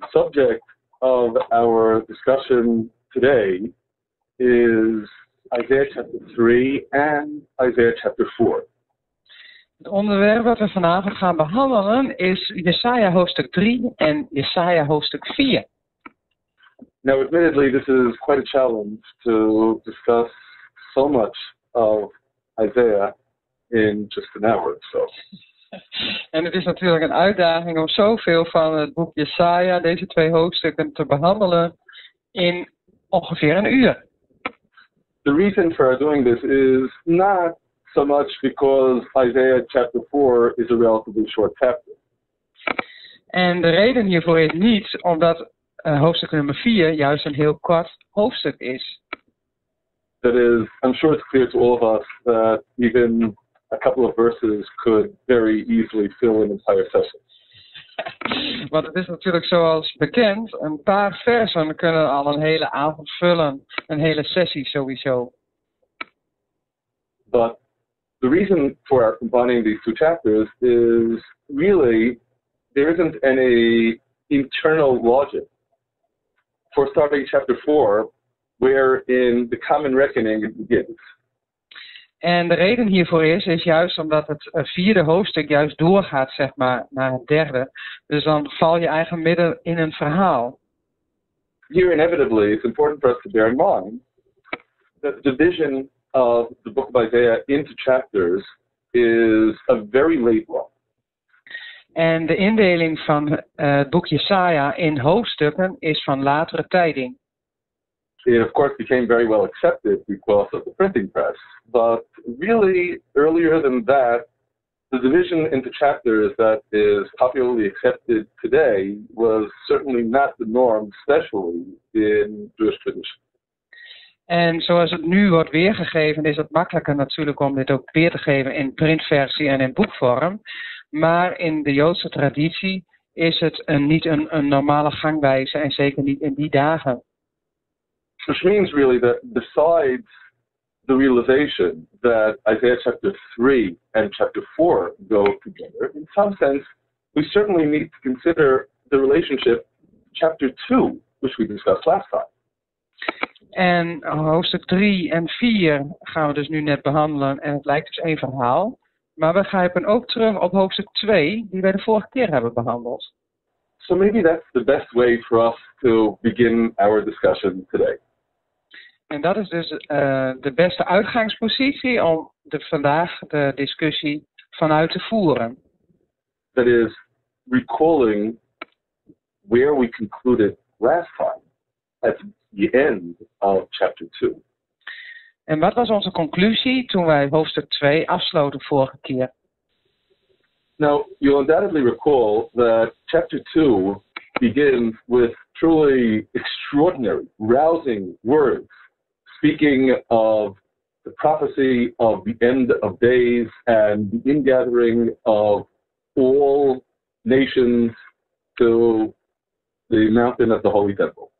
The subject of our discussion today is Isaiah chapter 3 and Isaiah chapter 4. Het onderwerp wat we vanavond gaan behandelen is Jesaja hoofdstuk 3 en Jesaja hoofdstuk 4. Now, admittedly, this is quite a challenge to discuss so much of Isaiah in just an hour or so. En het is natuurlijk een uitdaging om zoveel van het boek Jesaja, deze twee hoofdstukken, te behandelen in ongeveer een uur. The reason for doing this is not so much because Isaiah chapter 4 is a relatively short chapter. En de reden hiervoor is niet omdat uh, hoofdstuk nummer 4 juist een heel kort hoofdstuk is. That is, I'm sure it's clear to all of us that even a couple of verses could very easily fill an entire session. Want het is natuurlijk zoals bekend, een paar versen kunnen al een hele avond vullen, een hele sessie sowieso. But the reason for our combining these two chapters is really there isn't any internal logic for starting chapter 4 wherein the common reckoning it begins. En de reden hiervoor is, is juist omdat het vierde hoofdstuk juist doorgaat, zeg maar, naar het derde. Dus dan val je eigenlijk midden in een verhaal. Here, inevitably, it's important for us to bear in mind that the division of the book of Isaiah into chapters is a very late one. En de indeling van uh, het boek Jesaja in hoofdstukken is van latere tijding. It of course became very well accepted because of the printing press, but really earlier than that, the division into chapters that is popularly accepted today was certainly not the norm, especially in Jewish tradition. En zoals het nu wordt weergegeven, is het makkelijker natuurlijk om dit ook weer te geven in printversie en in boekvorm. Maar in de Joodse traditie is het een, niet een, een normale gangwijze en zeker niet in die dagen. Which means really that besides the realization that Isaiah chapter 3 and chapter 4 go together, in some sense, we certainly need to consider the relationship chapter 2, which we discussed last time. En uh, hoofdstuk 3 en 4 gaan we dus nu net behandelen en het lijkt dus één verhaal. Maar we grijpen ook terug op hoofdstuk 2, die wij de vorige keer hebben behandeld. So maybe that's the best way for us to begin our discussion today. En dat is dus uh, de beste uitgangspositie om de, vandaag de discussie vanuit te voeren. That is recalling where we concluded last time at the end of chapter 2. En wat was onze conclusie toen wij hoofdstuk 2 afsloten vorige keer? Now, you'll undoubtedly recall that chapter 2 begins with truly extraordinary, rousing words, speaking of the prophecy of the end of days and the ingathering of all nations to the mountain of the Holy Temple.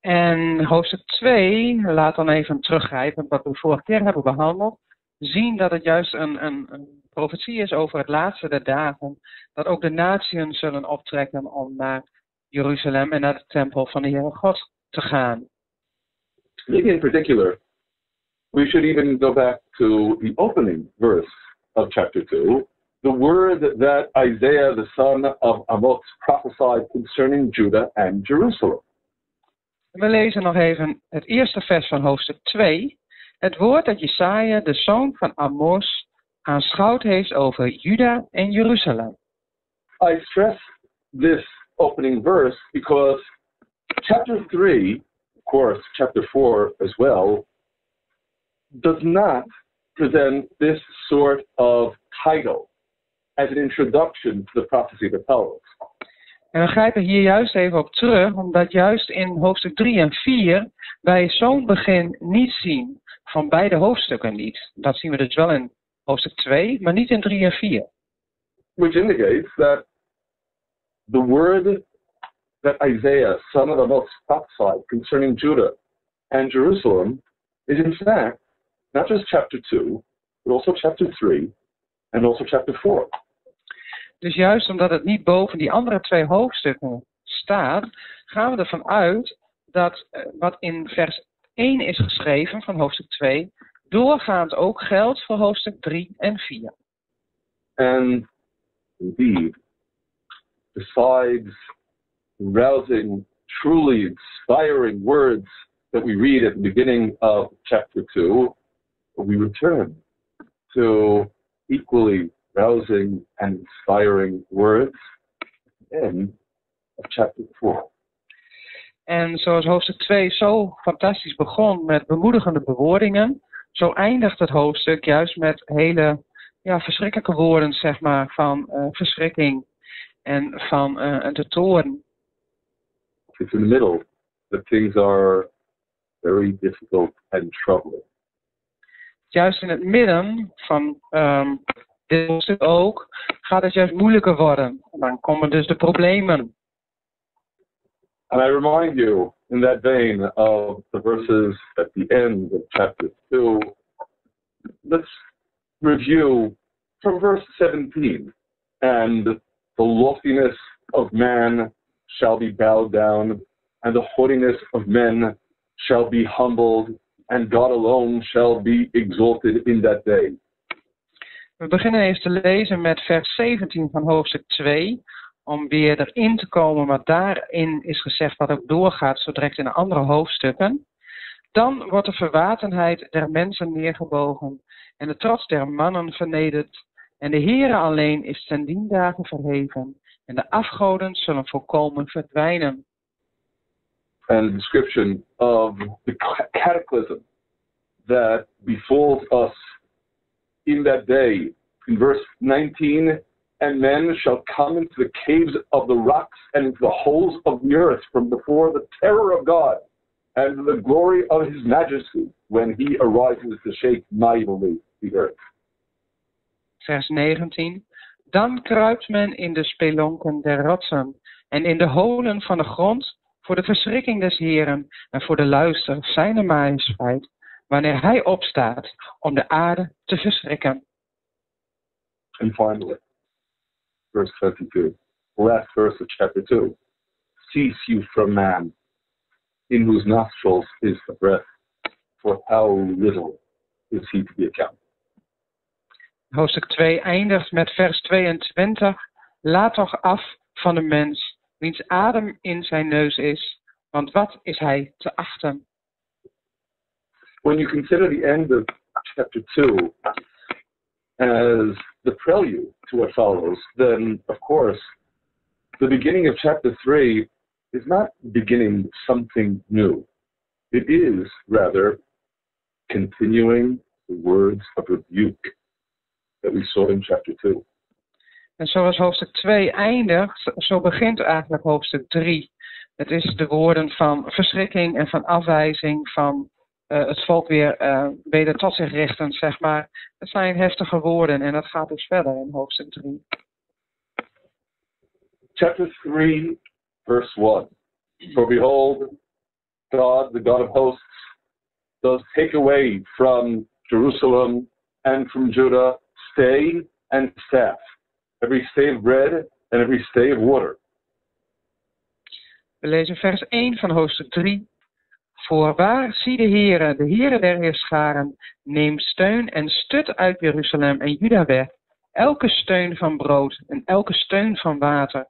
En hoofdstuk 2 laat dan even teruggrijpen wat we vorige keer hebben behandeld. Zien dat het juist een, een, een profetie is over het laatste der dagen. Dat ook de naties zullen optrekken om naar Jeruzalem en naar de tempel van de Heere God te gaan. Maybe in particular, we should even go back to the opening verse of chapter 2. The word that Isaiah the son of Amos prophesied concerning Judah and Jerusalem. We lezen nog even het eerste vers van hoofdstuk 2. Het woord dat Jesaja, de zoon van Amos, aanschouwd heeft over Juda en Jeruzalem. I stress this opening verse because chapter 3, of course, chapter 4 as well, does not present this sort of title as an introduction to the prophecy that follows. En we grijpen hier juist even op terug, omdat juist in hoofdstuk 3 en 4 wij zo'n begin niet zien. Van beide hoofdstukken niet. Dat zien we dus wel in hoofdstuk 2, maar niet in 3 en 4. Which indicates that the word that Isaiah, son of Amos, prophesied concerning Judah and Jerusalem is in fact not just chapter 2, but also chapter 3 and also chapter 4. Dus juist omdat het niet boven die andere twee hoofdstukken staat, gaan we ervan uit dat eh, wat in vers 1 is geschreven van hoofdstuk 2, doorgaand ook geldt voor hoofdstuk 3 en 4. And indeed, besides rousing, truly inspiring words that we read at the beginning of chapter 2, we return to equally rousing and inspiring words in chapter 4. En zoals hoofdstuk 2 zo fantastisch begon met bemoedigende bewoordingen, zo eindigt het hoofdstuk juist met hele ja, verschrikkelijke woorden, zeg maar, van uh, verschrikking en van uh, de toorn. It's in the middle that things are very difficult and troubling. Juist in het midden van um, dit hoofdstuk ook gaat het juist moeilijker worden. Dan komen dus de problemen. And I remind you, in that vein, of the verses at the end of chapter 2. Let's review from verse 17. And the loftiness of man shall be bowed down, and the haughtiness of men shall be humbled, and God alone shall be exalted in that day. We beginnen eens te lezen met vers 17 van hoofdstuk 2. om weer erin te komen wat daarin is gezegd, wat ook doorgaat, zo direct in de andere hoofdstukken. Dan wordt de verwatenheid der mensen neergebogen en de trots der mannen vernederd. En de Heere alleen is ten dien dagen verheven en de afgoden zullen volkomen verdwijnen. And the description of the cataclysm that befalls us in that day. In verse 19, and men shall come into the caves of the rocks and into the holes of the earth from before the terror of God and the glory of his majesty when he arises to shake mightily the earth. Vers 19. Dan kruipt men in de spelonken der rotsen en in de holen van de grond voor de verschrikking des Heren en voor de luister zijner majesteit, wanneer hij opstaat om de aarde te verschrikken. And finally, verse 22, last verse of chapter 2. Cease you from man, in whose nostrils is the breath, for how little is he to be accounted. Hoofdstuk 2 eindigt met vers 22. Laat toch af van de mens, wiens adem in zijn neus is, want wat is hij te achten? When you consider the end of chapter 2 as the prelude to what follows, then of course the beginning of chapter 3 is not beginning something new. It is rather continuing the words of rebuke that we saw in chapter 2. En zoals hoofdstuk 2 eindigt, zo begint eigenlijk hoofdstuk 3. Het is de woorden van verschrikking en van afwijzing, van uh, het volk weer uh, weder tot zich richten, zeg maar. Het zijn heftige woorden en dat gaat dus verder in hoofdstuk 3. Chapter 3, verse 1. For behold, God, the God of hosts, does take away from Jerusalem and from Judah stay and staff, every stay of bread and every stay of water. We lezen vers 1 van hoofdstuk 3. Voorwaar, zie de Heere, de Heere der Heerscharen, neem steun en stut uit Jeruzalem en Juda weg, elke steun van brood en elke steun van water.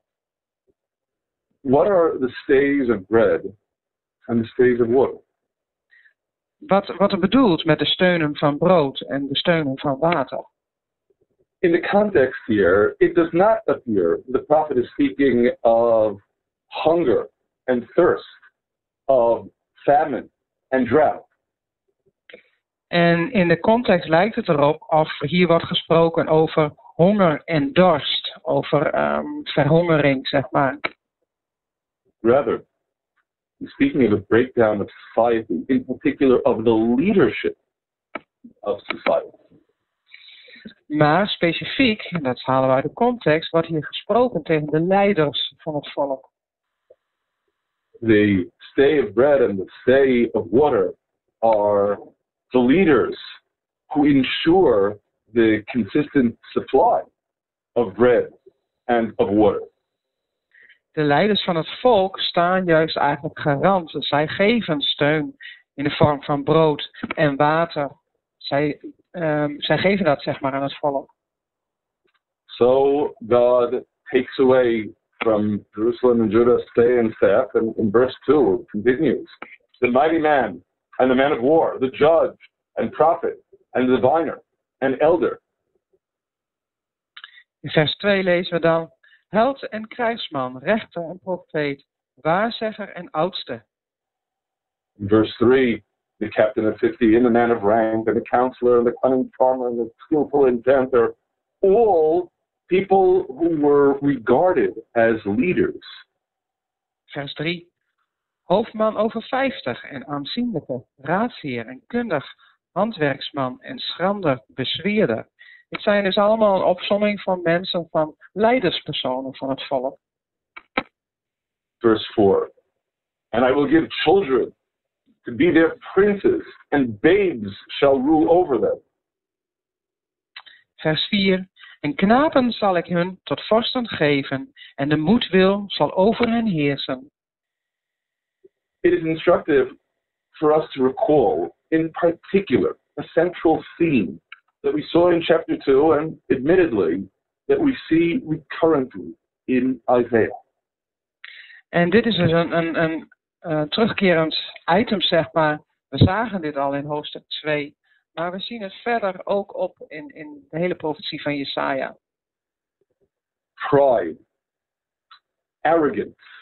What are the stays of bread and the stays of water? Wat, wat er bedoelt met de steunen van brood en de steunen van water? In the context here, it does not appear the prophet is speaking of hunger and thirst, of famine and drought. En in de context lijkt het erop of hier wordt gesproken over honger en dorst, over um, verhongering, zeg maar. Rather, speaking of a breakdown of society, in particular of the leadership of society. Maar specifiek, en dat halen we uit de context, wordt hier gesproken tegen de leiders van het volk. the stay of bread and the stay of water are the leaders who ensure the consistent supply of bread and of water. de leiders van het volk staan juist eigenlijk garant. Zij geven steun in de vorm van brood en water. Zij, um, zij geven dat zeg maar aan het volk. So God takes away from Jerusalem and Judah stay and staff, and in verse 2 it continues. The mighty man and the man of war, the judge and prophet and the diviner and elder. In vers 2 lezen we dan held en krijgsman, rechter en profeet, waarzegger en oudste. In verse 3, the captain of 50 and the man of rank and the counselor and the cunning farmer and the skillful inventor, all people who were regarded as leaders. Vers 3. Hoofdman over 50 en aanzienlijke, raadsheer en kundig, handwerksman en schrander bezweerder. Het zijn dus allemaal een opsomming van mensen, van leiderspersonen van het volk. Verse 4. And I will give children to be their princes, and babes shall rule over them. Vers 4. En knapen zal ik hun tot vorsten geven, en de moedwil zal over hen heersen. It is instructive for us to recall, in particular, a central theme that we saw in chapter 2 and admittedly that we see recurrently in Isaiah. En dit is dus een, een, een uh, terugkerend item, zeg maar. We zagen dit al in hoofdstuk 2, maar we zien het verder ook op in, in de hele profetie van Jesaja. Pride, arrogance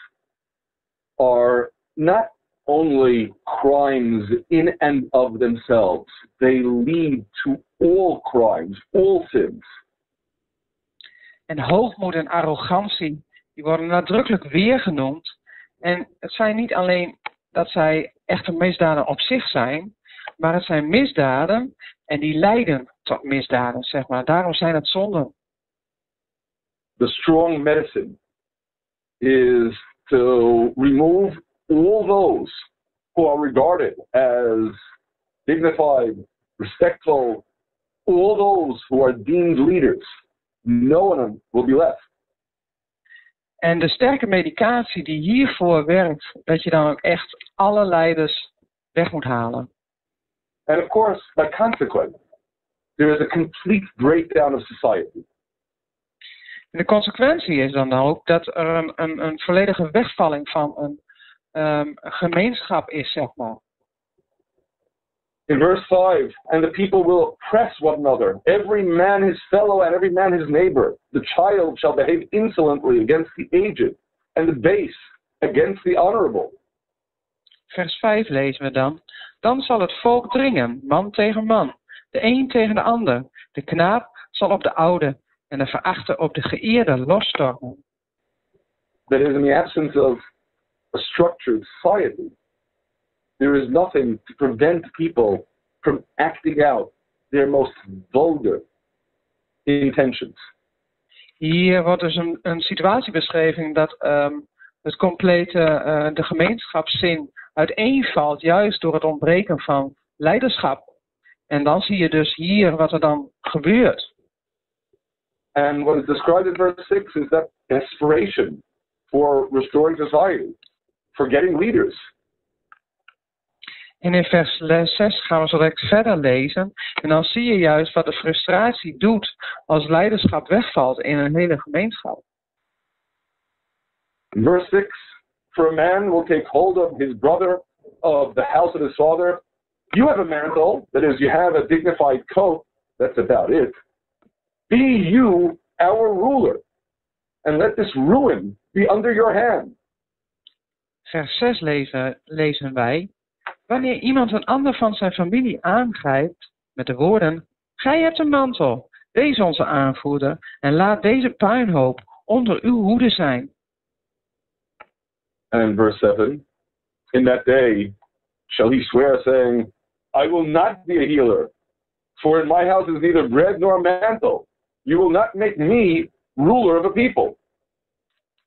are not only crimes in and of themselves, they lead to all crimes, all sins. En hoogmoed en arrogantie, die worden nadrukkelijk weer genoemd. En het zijn niet alleen dat zij echte misdaden op zich zijn, maar het zijn misdaden en die leiden tot misdaden, zeg maar. Daarom zijn het zonden. The strong medicine is to remove all those who are regarded as dignified, respectful, all those who are deemed leaders, no one will be left. En de sterke medicatie die hiervoor werkt, dat je dan ook echt alle leiders weg moet halen. And of course, by consequence, there is a complete breakdown of society. En de consequentie is dan ook dat er een, een, een volledige wegvalling van een um, gemeenschap is, zeg maar. In verse 5, and the people will oppress one another, every man his fellow and every man his neighbor. The child shall behave insolently against the aged, and the base against the honorable. Vers 5 lezen we dan. Dan zal het volk dringen, man tegen man, de een tegen de ander. De knaap zal op de oude en de verachter op de geëerde losstormen. That is in the absence of a structured society. There is nothing to prevent people from acting out their most vulgar intentions. Hier wordt dus een, een situatie beschreven dat um, het complete, uh, de gemeenschapszin uiteenvalt, juist door het ontbreken van leiderschap. En dan zie je dus hier wat er dan gebeurt. And what is described in verse 6 is that desperation for restoring society forgetting leaders. En in vers 6 gaan we zo direct verder lezen. En dan zie je juist wat de frustratie doet als leiderschap wegvalt in een hele gemeenschap. Verse 6. For a man will take hold of his brother of the house of his father. You have a mantle, that is, you have a dignified coat. That's about it. Be you our ruler, and let this ruin be under your hand. vers 6 lezen, lezen wij: Wanneer iemand een ander van zijn familie aangrijpt met de woorden: Gij hebt een mantel, wees onze aanvoerder en laat deze puinhoop onder uw hoede zijn. And verse 7 In that day shall he swear, saying, I will not be a healer, for in my house is neither bread nor mantle. You will not make me ruler of a people.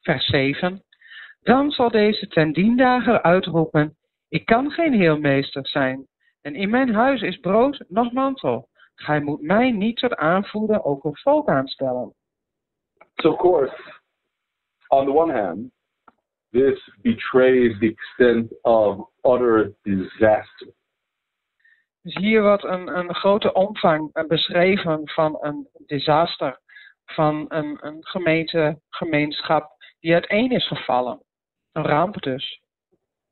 Vers 7 dan zal deze ten dien dagen uitroepen, ik kan geen heelmeester zijn. En in mijn huis is brood nog mantel. Gij moet mij niet tot aanvoerder ook een volk aanstellen. So of course, on the one hand, this betrays the extent of utter disaster. Dus hier wordt een, een grote omvang beschreven van een disaster, van een, een gemeente, gemeenschap die uiteen is gevallen. Een ramp dus.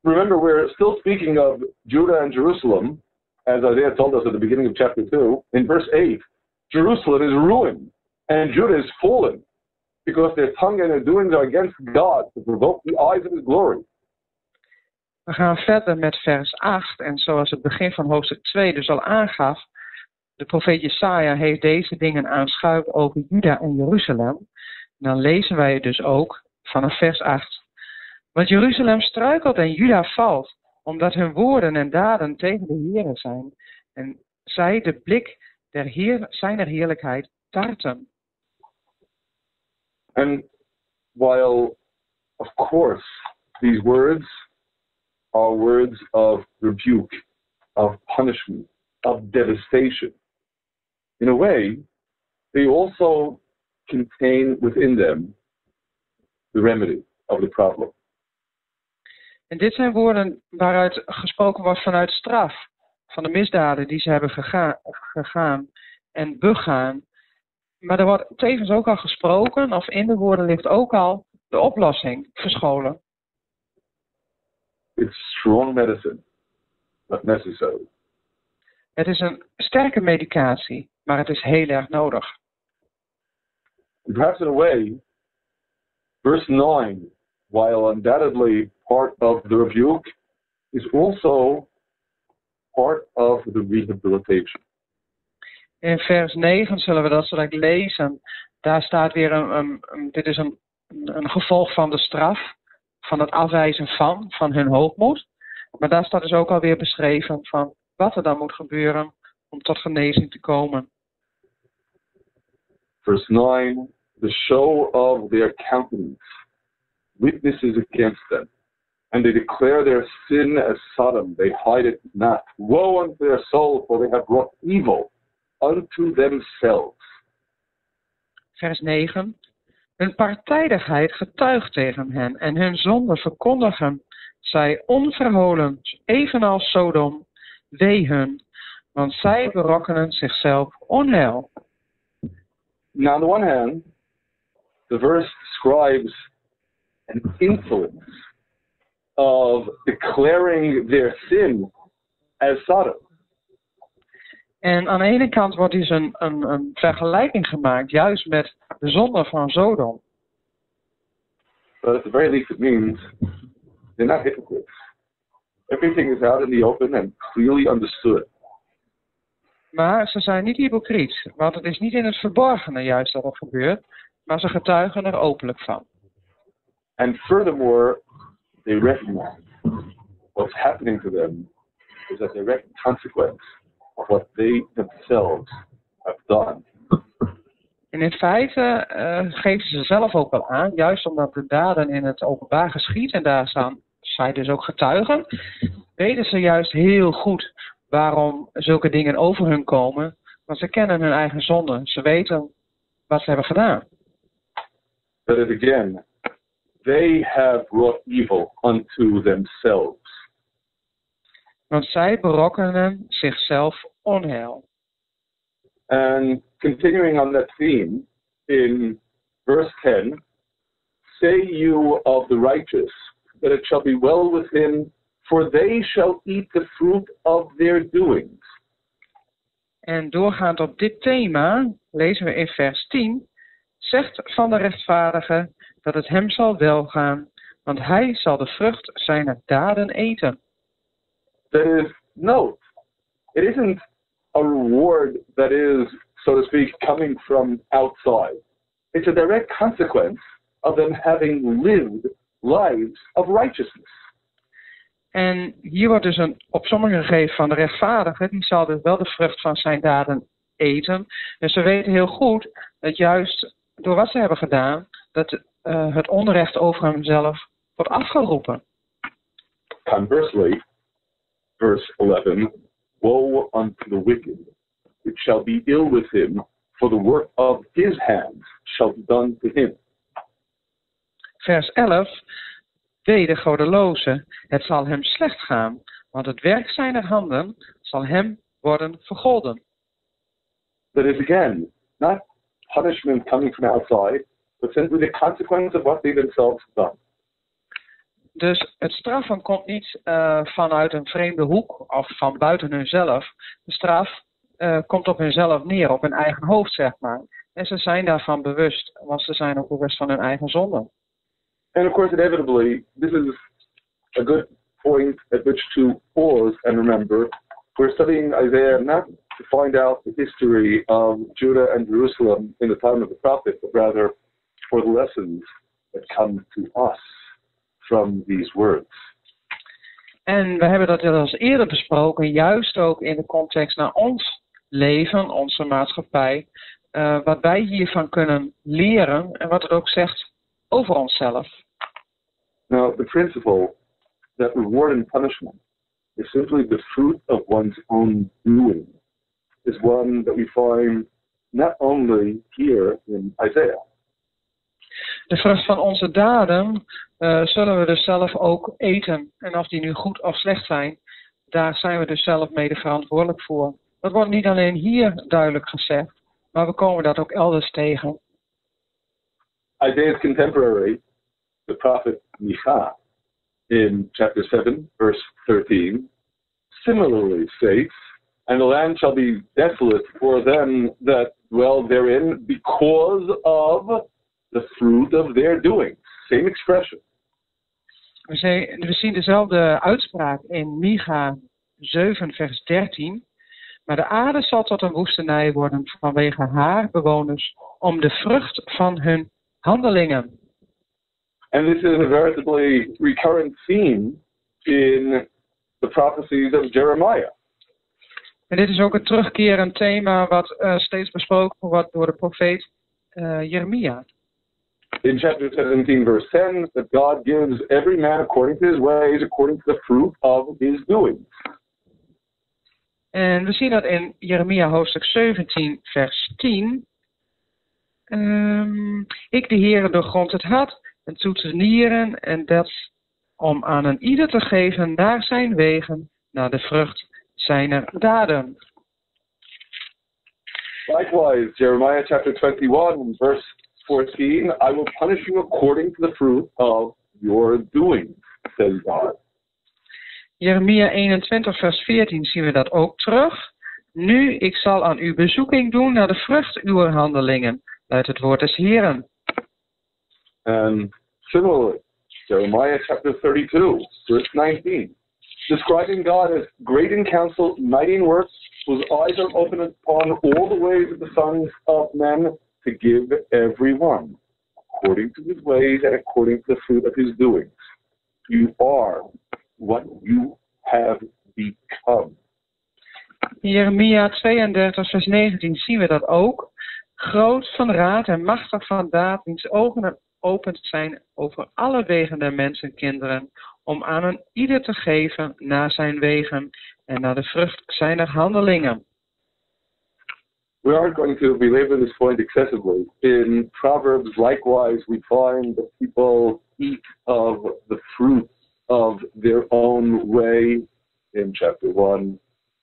Remember, we're still speaking of Judah and Jerusalem, as Isaiah told us at the beginning of chapter 2. In verse 8, Jerusalem is ruined and Judah is fallen because their tongue and their doings are against God to provoke the eyes of his glory. We gaan verder met vers 8. En zoals het begin van hoofdstuk 2 dus al aangaf, de profeet Jesaja heeft deze dingen aanschuift over Juda en Jeruzalem. En dan lezen wij het dus ook vanaf vers 8. Want Jeruzalem struikelt en Juda valt, omdat hun woorden en daden tegen de Heeren zijn. En zij de blik der heer, zijner heerlijkheid tarten. And while, of course, these words are words of rebuke, of punishment, of devastation, in a way, they also contain within them the remedy of the problem. En dit zijn woorden waaruit gesproken wordt vanuit straf. Van de misdaden die ze hebben gegaan, gegaan en begaan. Maar er wordt tevens ook al gesproken, of in de woorden ligt ook al de oplossing verscholen. It's strong medicine, but necessary. Het is een sterke medicatie, maar het is heel erg nodig. Perhaps in a way, verse 9, while undoubtedly part of the rebuke, is also part of the rehabilitation. In vers 9 zullen we dat straks lezen. Daar staat weer een, een, een dit is een, een gevolg van de straf, van het afwijzen van, van hun hoogmoed. Maar daar staat dus ook alweer beschreven van wat er dan moet gebeuren om tot genezing te komen. Verse 9, the show of their countenance witnesses against them, and they declare their sin as Sodom, they hide it not. Woe unto their soul, for they have wrought evil unto themselves. Vers 9. Hun partijdigheid getuigt tegen hen en hun zonde verkondigen zij onverholen, evenals Sodom, wee hun, want zij berokkenen zichzelf onheil. Now, on the one hand, the verse describes an insolence of declaring their sin as Sodom. En aan de ene kant wordt dus een, een, een vergelijking gemaakt, juist met de zonde van Sodom. But at the very least, it means they're not hypocrites. Everything is out in the open and clearly understood. Maar ze zijn niet hypocriet, want het is niet in het verborgene juist dat het gebeurt, maar ze getuigen er openlijk van. And furthermore, they recognize what's happening to them is a direct consequence of what they themselves have done. En in feite uh, geven ze zelf ook wel aan, juist omdat de daden in het openbaar geschieden en daar staan zij dus ook getuigen, weten ze juist heel goed waarom zulke dingen over hun komen, want ze kennen hun eigen zonde. Ze weten wat ze hebben gedaan. But it again, they have wrought evil unto themselves. Want zij berokkenen zichzelf onheil. And continuing on that theme, in verse 10, say you of the righteous that it shall be well with him, for they shall eat the fruit of their doings. En doorgaand op dit thema lezen we in vers 10, zegt van de rechtvaardige dat het hem zal welgaan, want hij zal de vrucht zijner daden eten. That is, note, it isn't a reward that is, so to speak, coming from outside. It's a direct consequence of them having lived lives of righteousness. En hier wordt dus een op sommige gegeven van de rechtvaardige, die zal dus wel de vrucht van zijn daden eten. Dus ze weten heel goed dat juist door wat ze hebben gedaan, dat uh, het onrecht over hemzelf wordt afgeroepen. Conversely, verse 11, Woe unto the wicked, it shall be ill with him, for the work of his hands shall be done to him. Vers 11, Wee de godeloze, het zal hem slecht gaan, want het werk zijner handen zal hem worden vergolden. That is again, not punishment coming from outside, but simply the consequence of what they themselves have done. Dus het straffen komt niet uh, vanuit een vreemde hoek of van buiten hunzelf. De straf uh, komt op hunzelf neer, op hun eigen hoofd, zeg maar. En ze zijn daarvan bewust, want ze zijn ook bewust van hun eigen zonde. And of course, inevitably, this is a good point at which to pause and remember. We're studying Isaiah not to find out the history of Judah and Jerusalem in the time of the prophet, but rather for the lessons that come to us from these words. En we hebben dat al eens eerder besproken, juist ook in de context naar ons leven, onze maatschappij, uh, wat wij hiervan kunnen leren en wat het ook zegt over onszelf. Now, the principle that reward and punishment is simply the fruit of one's own doing is one that we find not only here in Isaiah. De vrucht van onze daden uh, zullen we dus zelf ook eten. En of die nu goed of slecht zijn, daar zijn we dus zelf mede verantwoordelijk voor. Dat wordt niet alleen hier duidelijk gezegd, maar we komen dat ook elders tegen. Isaiah's contemporary, the prophet Micha, in chapter 7, verse 13, similarly states, And the land shall be desolate for them that dwell therein because of the fruit of their doing. Same expression. We zien dezelfde uitspraak in Micha 7, vers 13. Maar de aarde zal tot een woestenij worden vanwege haar bewoners, om de vrucht van hun handelingen. And this is a veritably recurrent theme in the prophecies of Jeremiah. En dit is ook een terugkerend thema wat uh, steeds besproken wordt door de profeet uh, Jeremia. In chapter 17, verse 10, that God gives every man according to his ways, according to the fruit of his doing. En we zien dat in Jeremia hoofdstuk 17, vers 10. Um, ik de Heere doorgrond het hart en toets de nieren en dat om aan een ieder te geven naar zijn wegen, naar de vrucht zijner daden. Likewise, Jeremiah chapter 21, verse 14, I will punish you according to the fruit of your doing, says God. Jeremia 21, vers 14 zien we dat ook terug. Nu, ik zal aan u bezoeking doen naar de vrucht uw handelingen, uit het woord des Heren. And similarly, Jeremiah chapter 32, verse 19, describing God as great in counsel, mighty in works, whose eyes are open upon all the ways of the sons of men, to give every one according to his ways and according to the fruit of his doings. You are what you have become. Jeremia 32, vers 19 zien we dat ook. Groot van raad en machtig van daad, wiens ogen er open zijn over alle wegen der mensen, kinderen, om aan een ieder te geven naar zijn wegen en naar de vrucht zijner handelingen. We aren't going to belabor this point excessively. In Proverbs, likewise, we find that people eat of the fruit of their own way in chapter 1,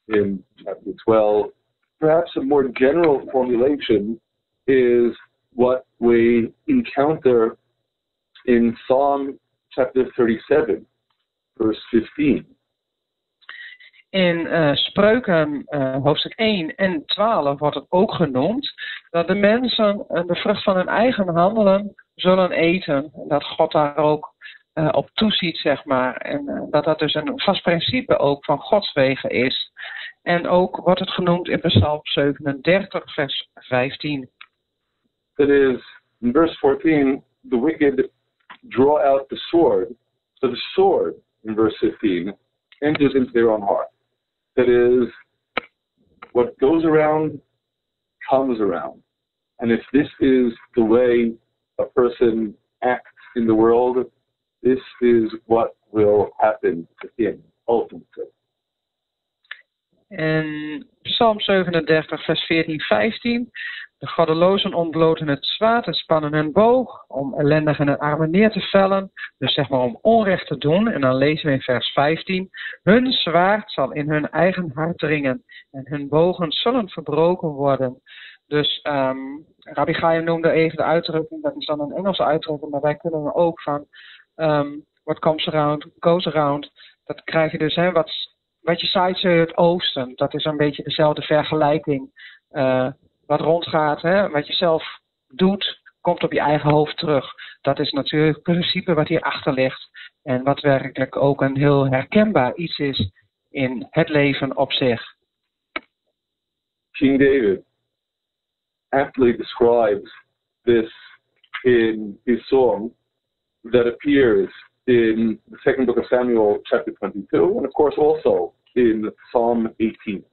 in chapter 12. Perhaps a more general formulation is what we encounter in Psalm chapter 37, verse 15. In uh, Spreuken uh, hoofdstuk 1 en 12 wordt het ook genoemd dat de mensen uh, de vrucht van hun eigen handelen zullen eten. Dat God daar ook op toeziet, zeg maar. En dat dat dus een vast principe ook van Gods wegen is. En ook wordt het genoemd in Psalm 37, vers 15. That is, in verse 14, the wicked draw out the sword. So the sword, in verse 15, enters into their own heart. That is, what goes around comes around. And if this is the way a person acts in the world, this is what will happen to him ultimately. En Psalm 37, vers 14, 15. De goddelozen ontbloten het zwaard en spannen hun boog om ellendigen en armen neer te vellen. Dus zeg maar om onrecht te doen. En dan lezen we in vers 15. Hun zwaard zal in hun eigen hart dringen en hun bogen zullen verbroken worden. Dus um, Rabbi Chaim noemde even de uitdrukking, dat is dan een Engelse uitdrukking, maar wij kunnen ook van um, what comes around, goes around. Dat krijg je dus, hè, wat, wat je zaait het oosten. Dat is een beetje dezelfde vergelijking. Uh, wat rondgaat, hè, wat je zelf doet, komt op je eigen hoofd terug. Dat is natuurlijk het principe wat hierachter ligt. En wat werkelijk ook een heel herkenbaar iets is in het leven op zich. King David aptly describes this in his song that appears in the second book of Samuel, chapter 22, and of course also in Psalm 18.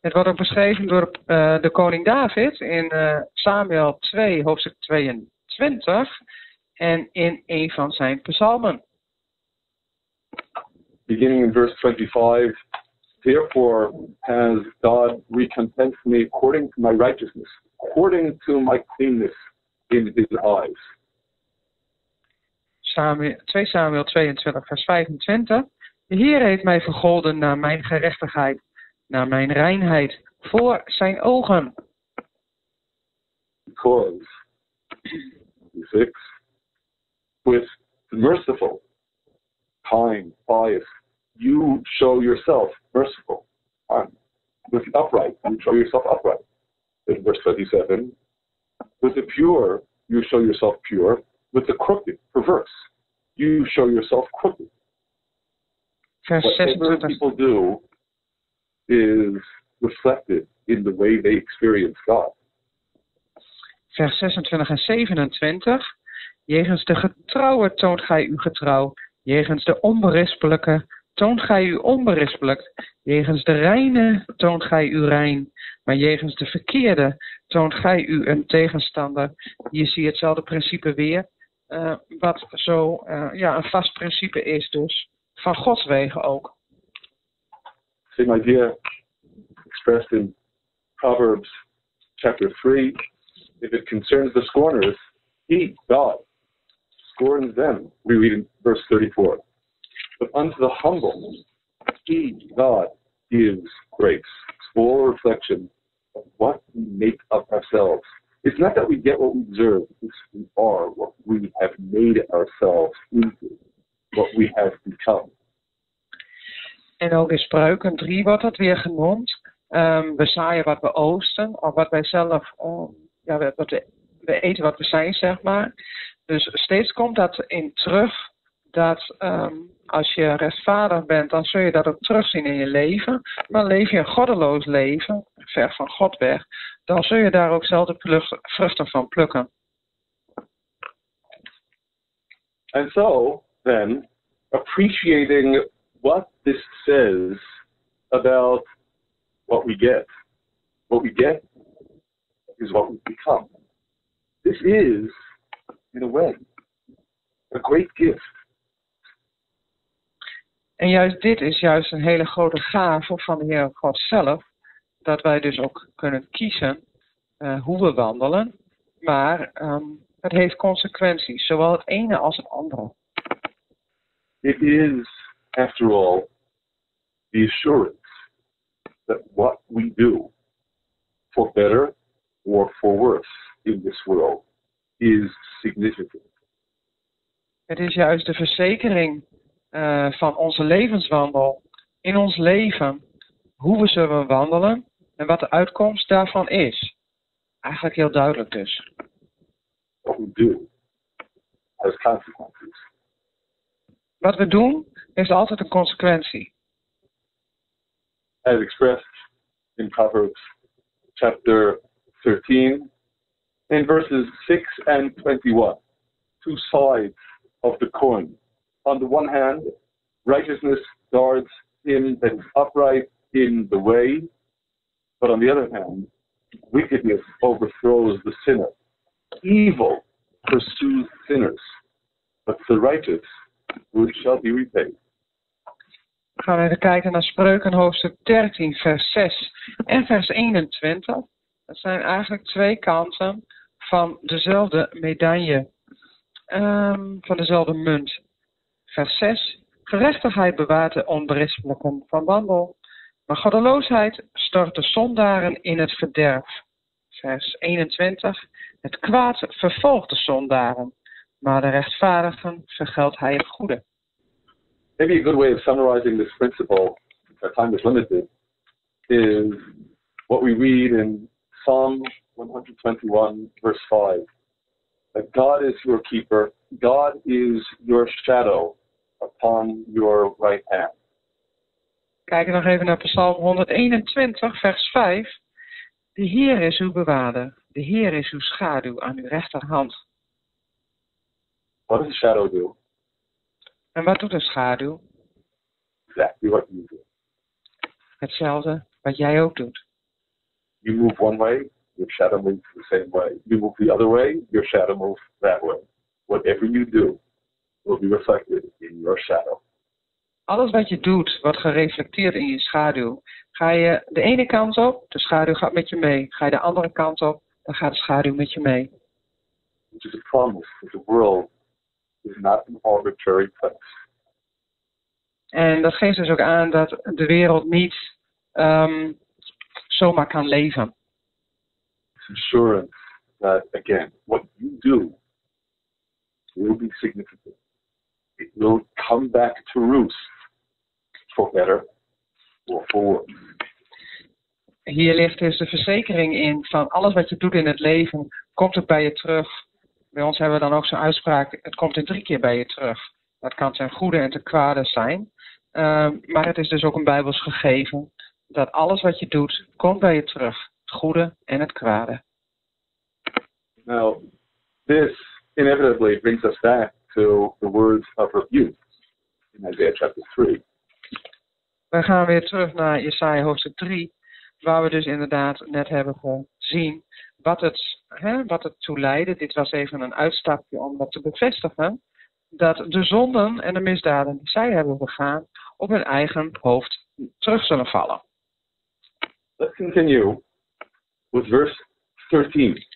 Het wordt ook beschreven door uh, de koning David in uh, Samuel 2, hoofdstuk 22 en in een van zijn psalmen. Beginning in verse 25, Therefore has God recompensed me according to my righteousness, according to my cleanness in his eyes. Samuel, 2 Samuel 22, vers 25. De Heer heeft mij vergolden naar mijn gerechtigheid naar mijn reinheid voor zijn ogen. Because, six, with merciful, kind, pious, you show yourself merciful. And with the upright, you show yourself upright. In verse 27, with the pure, you show yourself pure. With the crooked, perverse, you show yourself crooked. Vers Whatever people do is reflected in the way they experience God. Vers 26 en 27. Jegens de getrouwe toont gij u getrouw. Jegens de onberispelijke toont gij u onberispelijk. Jegens de reine toont gij u rein. Maar jegens de verkeerde toont gij u een tegenstander. Hier zie je hetzelfde principe weer. Uh, wat zo uh, ja, een vast principe is dus. Van Gods wegen ook. same idea expressed in Proverbs chapter 3. If it concerns the scorners, he, God, scorns them. We read in verse 34. But unto the humble, he, God, gives grace. Full reflection of what we make of ourselves. It's not that we get what we deserve, it's we are what we have made ourselves into, what we have become. En ook in Spreuken 3 wordt dat weer genoemd. Um, we zaaien wat we oosten, of wat wij zelf, um, ja, wat we, eten wat we zijn, zeg maar. Dus steeds komt dat in terug, dat um, als je rechtvaardig bent, dan zul je dat ook terugzien in je leven. Maar leef je een goddeloos leven, ver van God weg, dan zul je daar ook de vruchten van plukken. And so, then, appreciating what this says about what we get. What we get is what we become. This is, in a way, a great gift. En juist dit is juist een hele grote gave van de Heer God zelf. Dat wij dus ook kunnen kiezen uh, hoe we wandelen. Maar um, het heeft consequenties, zowel het ene als het andere. It is after all, the assurance that what we do, for better or for worse in this world, is significant. Het is juist de verzekering uh, van onze levenswandel in ons leven, hoe we zullen wandelen en wat de uitkomst daarvan is. Eigenlijk heel duidelijk dus. What we do has consequences. Wat we doen heeft altijd een consequentie. As expressed in Proverbs chapter 13, in verses 6 and 21, two sides of the coin. On the one hand, righteousness guards him that is upright in the way, but on the other hand, wickedness overthrows the sinner. Evil pursues sinners, but the righteous which shall be repaid. gaan we even kijken naar Spreuken hoofdstuk 13, vers 6 en vers 21. Dat zijn eigenlijk twee kanten van dezelfde medaille, um, van dezelfde munt. Vers 6. Gerechtigheid bewaart de onberispelijken van wandel, maar goddeloosheid stort de zondaren in het verderf. Vers 21. Het kwaad vervolgt de zondaren, maar de rechtvaardigen vergeldt hij het goede. Maybe a good way of summarizing this principle, our time is limited, is what we read in Psalm 121, verse 5. That God is your keeper, God is your shadow upon your right hand. Kijken nog even naar Psalm 121, vers 5. De Heer is uw bewaarder, de Heer is uw schaduw aan uw rechterhand. What does a shadow do? En wat doet een schaduw? Exactly what you do. Hetzelfde wat jij ook doet. You move one way, your shadow moves the same way. You move the other way, your shadow moves that way. Whatever you do will be reflected in your shadow. Alles wat je doet wordt gereflecteerd in je schaduw. Ga je de ene kant op, de schaduw gaat met je mee. Ga je de andere kant op, dan gaat de schaduw met je mee. Which is a promise that the world is not an arbitrary place. En dat geeft dus ook aan dat de wereld niet um, zomaar kan leven. Assurance that, again, what you do will be significant. It will come back to roost, for better or for worse. Hier ligt dus de verzekering in van alles wat je doet in het leven, komt het bij je terug. Bij ons hebben we dan ook zo'n uitspraak, het komt in drie keer bij je terug. Dat kan ten goede en ten kwade zijn. Uh, maar het is dus ook een bijbels gegeven dat alles wat je doet, komt bij je terug. Het goede en het kwade. Now, this inevitably brings us back to the words of rebuke in Isaiah chapter 3. We gaan weer terug naar Jesaja hoofdstuk 3, waar we dus inderdaad net hebben gezien wat het, hè, wat het toe leidde. Dit was even een uitstapje om dat te bevestigen. Dat de zonden en de misdaden die zij hebben begaan op hun eigen hoofd terug zullen vallen. Let's continue with verse 13.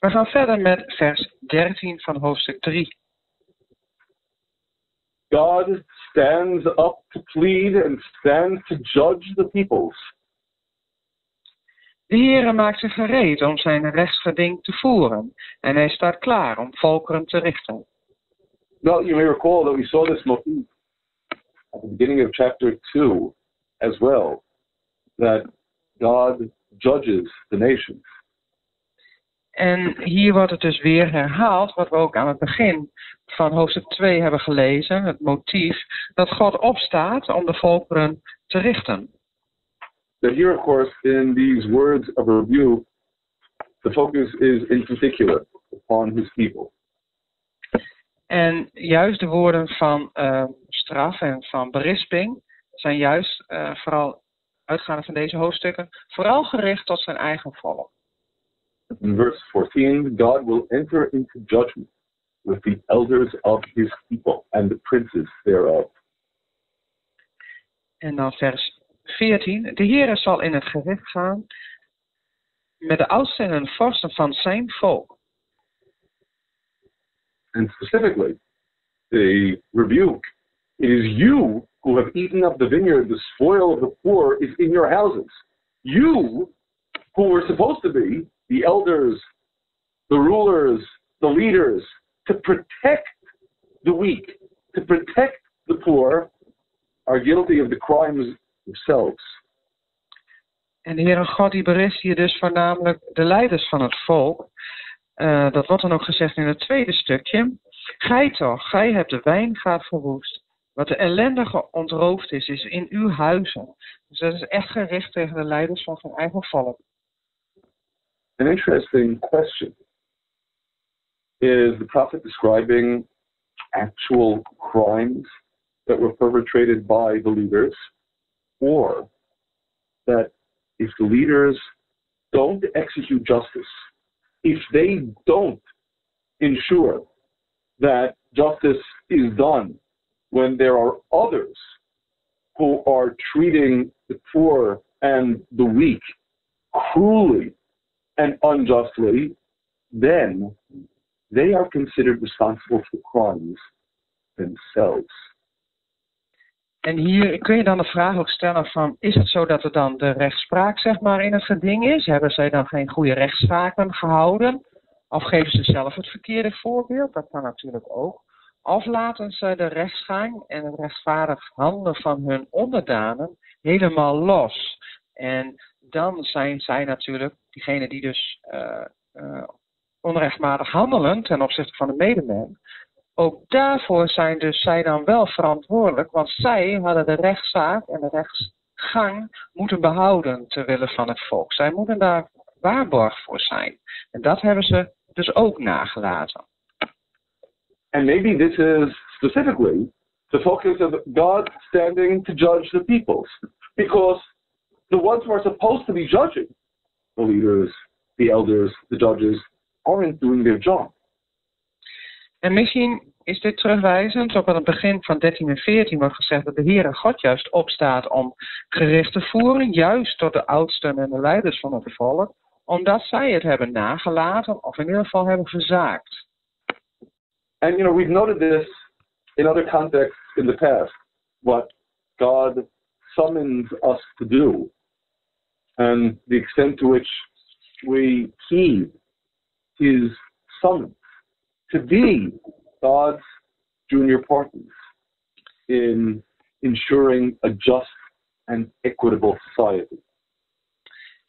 We gaan verder met vers 13 van hoofdstuk 3. God stands up to plead and stands to judge the peoples. De Heere maakt zich gereed om zijn rechtsgeding te voeren en hij staat klaar om volkeren te richten. Well, you may recall that we saw this motif at the beginning of chapter 2 as well, that God judges the nations. En hier wordt het dus weer herhaald, wat we ook aan het begin van hoofdstuk 2 hebben gelezen, het motief, dat God opstaat om de volkeren te richten. Here, of course, in these words of rebuke, the focus is in particular upon his people. En juist de woorden van uh, straf en van berisping zijn juist, uh, vooral uitgaande van deze hoofdstukken, vooral gericht tot zijn eigen volk. In verse 14, God will enter into judgment with the elders of his people and the princes thereof. En dan vers 14. De Heere zal in het gericht gaan met de oudsten en vorsten van zijn volk. And specifically, the rebuke. It is you who have eaten up the vineyard, the spoil of the poor is in your houses. You, who were supposed to be the elders, the rulers, the leaders, to protect the weak, to protect the poor, are guilty of the crimes themselves. En de Heere God die berist hier dus voornamelijk de leiders van het volk. Uh, dat wordt dan ook gezegd in het tweede stukje. Gij toch, gij hebt de wijngaard verwoest. Wat de ellendige ontroofd is, is in uw huizen. Dus dat is echt gericht tegen de leiders van zijn eigen volk. An interesting question. Is the prophet describing actual crimes that were perpetrated by the leaders? Or that if the leaders don't execute justice, if they don't ensure that justice is done, when there are others who are treating the poor and the weak cruelly and unjustly, then they are considered responsible for crimes themselves. En hier kun je dan de vraag ook stellen van, is het zo dat er dan de rechtspraak zeg maar in het geding is? Hebben zij dan geen goede rechtszaken gehouden? Of geven ze zelf het verkeerde voorbeeld? Dat kan natuurlijk ook. Of laten ze de rechtsgang en het rechtvaardig handelen van hun onderdanen helemaal los. En dan zijn zij natuurlijk, diegenen die dus uh, uh, onrechtmatig handelen ten opzichte van de medemens, ook daarvoor zijn dus zij dan wel verantwoordelijk, want zij hadden de rechtszaak en de rechtsgang moeten behouden ter wille van het volk. Zij moeten daar waarborg voor zijn. En dat hebben ze dus ook nagelaten. And maybe this is specifically the focus of God standing to judge the peoples. Because the ones who are supposed to be judging, the leaders, the elders, the judges, aren't doing their job. En misschien is dit terugwijzend op aan het begin van 13 en 14 wordt gezegd dat de Heere God juist opstaat om gericht te voeren, juist tot de oudsten en de leiders van het volk, omdat zij het hebben nagelaten of in ieder geval hebben verzaakt. And you know, we've noted this in other contexts in the past, what God summons us to do, and the extent to which we heed his summons to be God's junior partners in ensuring a just and equitable society.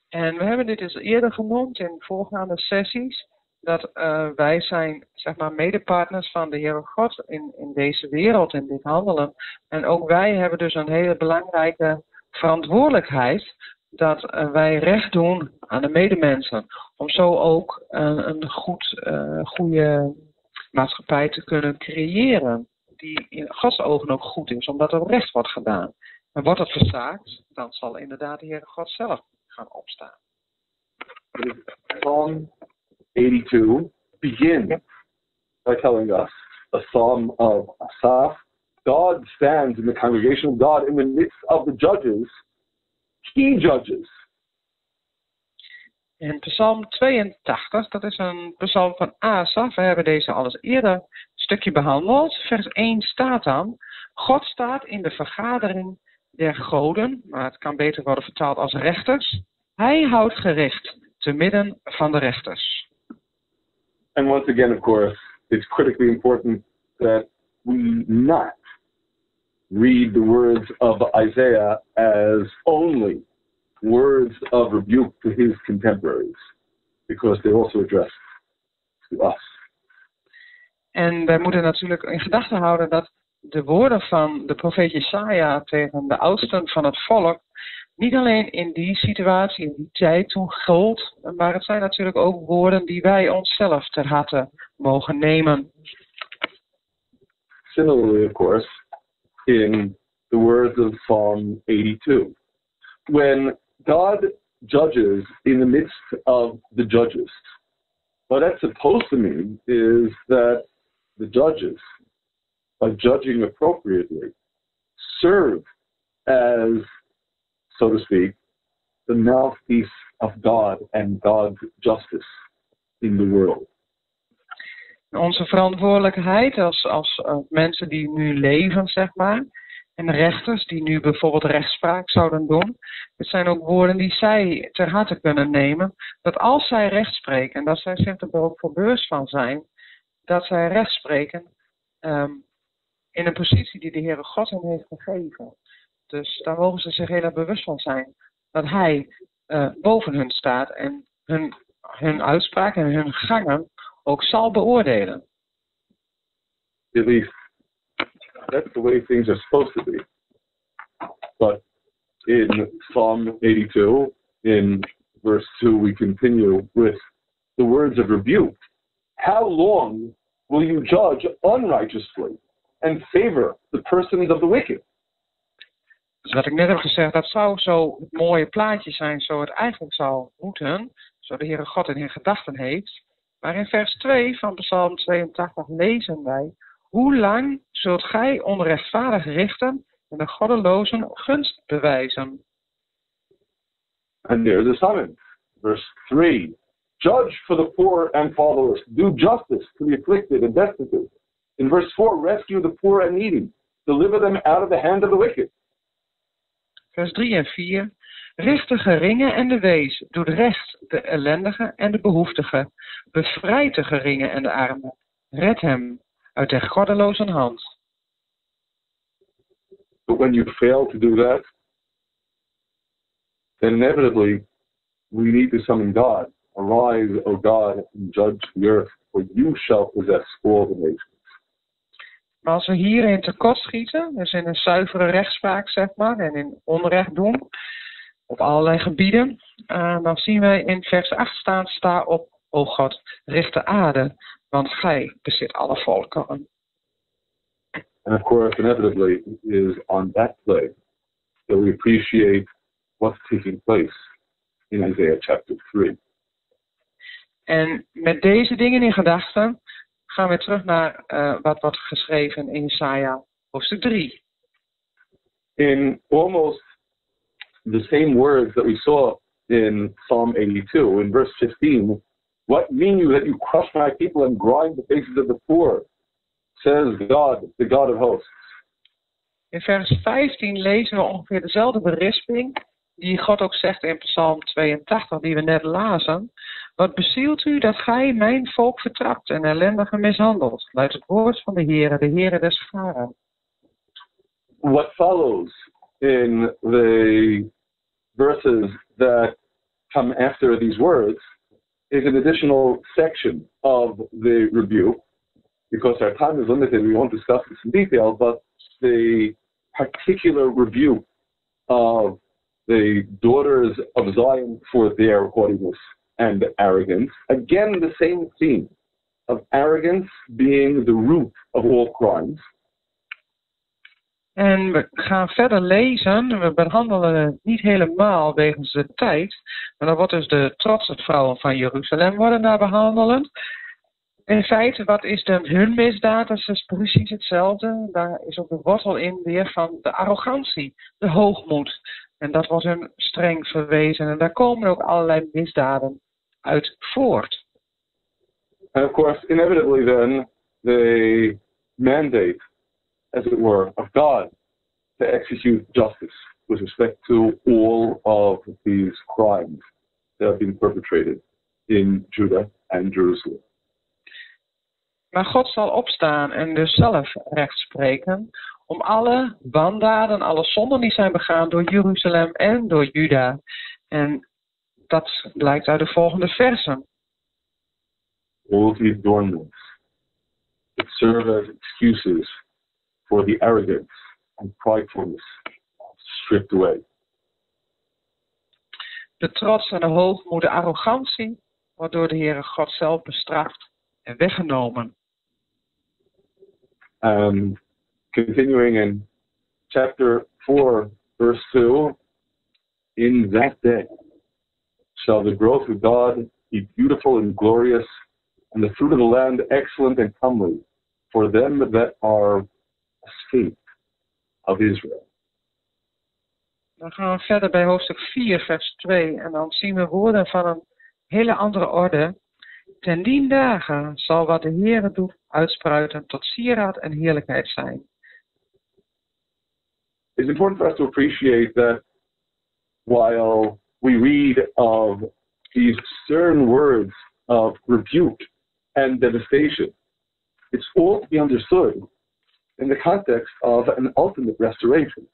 En we hebben dit eens eerder genoemd in voorgaande sessies. Dat uh, wij zijn, zeg maar, medepartners van de Heere God in, in deze wereld, in dit handelen. En ook wij hebben dus een hele belangrijke verantwoordelijkheid dat uh, wij recht doen aan de medemensen. Om zo ook uh, een goed, goede maatschappij te kunnen creëren. Die in Gods ook goed is, omdat er recht wordt gedaan. En wordt het verzaakt, dan zal inderdaad de Heere God zelf gaan opstaan. Psalm 82 begins by telling us, a psalm of Asaph, God stands in the congregation of God in the midst of the judges. He judges. En Psalm 82, dat is een psalm van Asaf. We hebben deze al eens eerder een stukje behandeld. Vers 1 staat dan: God staat in de vergadering der goden, maar het kan beter worden vertaald als rechters. Hij houdt gericht te midden van de rechters. And once again, of course, it's critically important that we not read the words of Isaiah as only words of rebuke to his contemporaries, because they also address to us. En wij moeten natuurlijk in gedachten houden dat de woorden van de profeet Jesaja tegen de oudsten van het volk niet alleen in die situatie, in die tijd toen gold, maar het zijn natuurlijk ook woorden die wij onszelf ter harte mogen nemen. Similarly, of course, in the words of Psalm 82, when God judges in the midst of the judges. What that's supposed to mean is that the judges, by judging appropriately, serve as, so to speak, the mouthpiece of God and God's justice in the world. Onze verantwoordelijkheid als, als uh, mensen die nu leven, zeg maar, en rechters die nu bijvoorbeeld rechtspraak zouden doen. Het zijn ook woorden die zij ter harte kunnen nemen. Dat als zij recht spreken, en dat zij zich er ook voor bewust van zijn, dat zij recht spreken um, in een positie die de Heere God hen heeft gegeven. Dus daar mogen ze zich heel erg bewust van zijn. Dat Hij uh, boven hun staat en hun, hun uitspraak en hun gangen ook zal beoordelen. At least that's the way things are supposed to be. But in Psalm 82, in verse 2, we continue with the words of rebuke. How long will you judge unrighteously and favor the persons of the wicked? Dus wat ik net heb gezegd, dat zou zo het mooie plaatje zijn, zo het eigenlijk zou moeten, zo de Heere God in hun gedachten heeft. Maar in vers 2 van Psalm 82 lezen wij Hoe lang zult gij onrechtvaardig richten en de goddelozen gunst bewijzen? And there's a summons. Verse 3 Judge for the poor and fatherless, do justice to the afflicted and destitute. In verse 4, rescue the poor and needy, deliver them out of the hand of the wicked. Vers 3 en 4. Richt de geringe en de wees, doet recht de ellendige en de behoeftige. Bevrijd de geringe en de arme. Red hem uit de goddeloze hand. But when you fail to do that, then inevitably we need to summon God. Arise, O God, and judge the earth, for you shall possess all the nations. Maar als we hierin tekort schieten, dus in een zuivere rechtspraak zeg maar, en in onrecht doen, op allerlei gebieden, uh, dan zien we in vers 8 staan, sta op, o God, richt de aarde, want gij bezit alle volkeren. And of course, inevitably, it is on that play that we appreciate what's taking place in Isaiah chapter 3. En met deze dingen in gedachten gaan we terug naar uh, wat wordt geschreven in Isaiah hoofdstuk 3. In almost the same words that we saw in Psalm 82, in verse 15, what mean you that you crush my people and grind the faces of the poor? Says God, the God of hosts. In vers 15 lezen we ongeveer dezelfde berisping die God ook zegt in Psalm 82, die we net lazen. Wat bezielt u dat gij mijn volk vertrapt en ellendigen mishandelt? Luidt het woord van de Heere, de Heere des Scharen. What follows in the verses that come after these words is an additional section of the rebuke. Because our time is limited, we won't discuss this in detail, but the particular rebuke of the daughters of Zion for their haughtiness and arrogance. Again, the same theme of arrogance being the root of all crimes. En we gaan verder lezen. We behandelen het niet helemaal wegens de tijd. Maar dan wordt dus de trotse vrouwen van Jeruzalem worden daar behandeld. In feite, wat is dan hun misdaad? Dat is precies hetzelfde. Daar is ook de wortel in weer van de arrogantie, de hoogmoed. En dat wordt hun streng verwezen. En daar komen ook allerlei misdaden uit voort. And of course, inevitably then, the mandate, as it were, of God to execute justice with respect to all of these crimes that have been perpetrated in Judah and Jerusalem. Maar God zal opstaan en dus zelf recht spreken om alle wandaden, alle zonden die zijn begaan door Jeruzalem en door Juda. En dat blijkt uit de volgende versen. All the adornments that serve as excuses for the arrogance and pridefulness stripped away. De trots en de hoogmoed, de arrogantie, wordt door de Heere God zelf bestraft en weggenomen. Um, continuing in chapter 4, verse 2, in that day shall the growth of God be beautiful and glorious, and the fruit of the land excellent and comely, for them that are escaped of Israel. Dan gaan we verder bij hoofdstuk 4, vers 2. En dan zien we woorden van een hele andere orde. Ten dien dagen zal wat de Heere doet uitspruiten tot sieraad en heerlijkheid zijn. It's important for us to appreciate that while we read of these stern words of rebuke and devastation, it's all to be understood in the context of an ultimate restoration.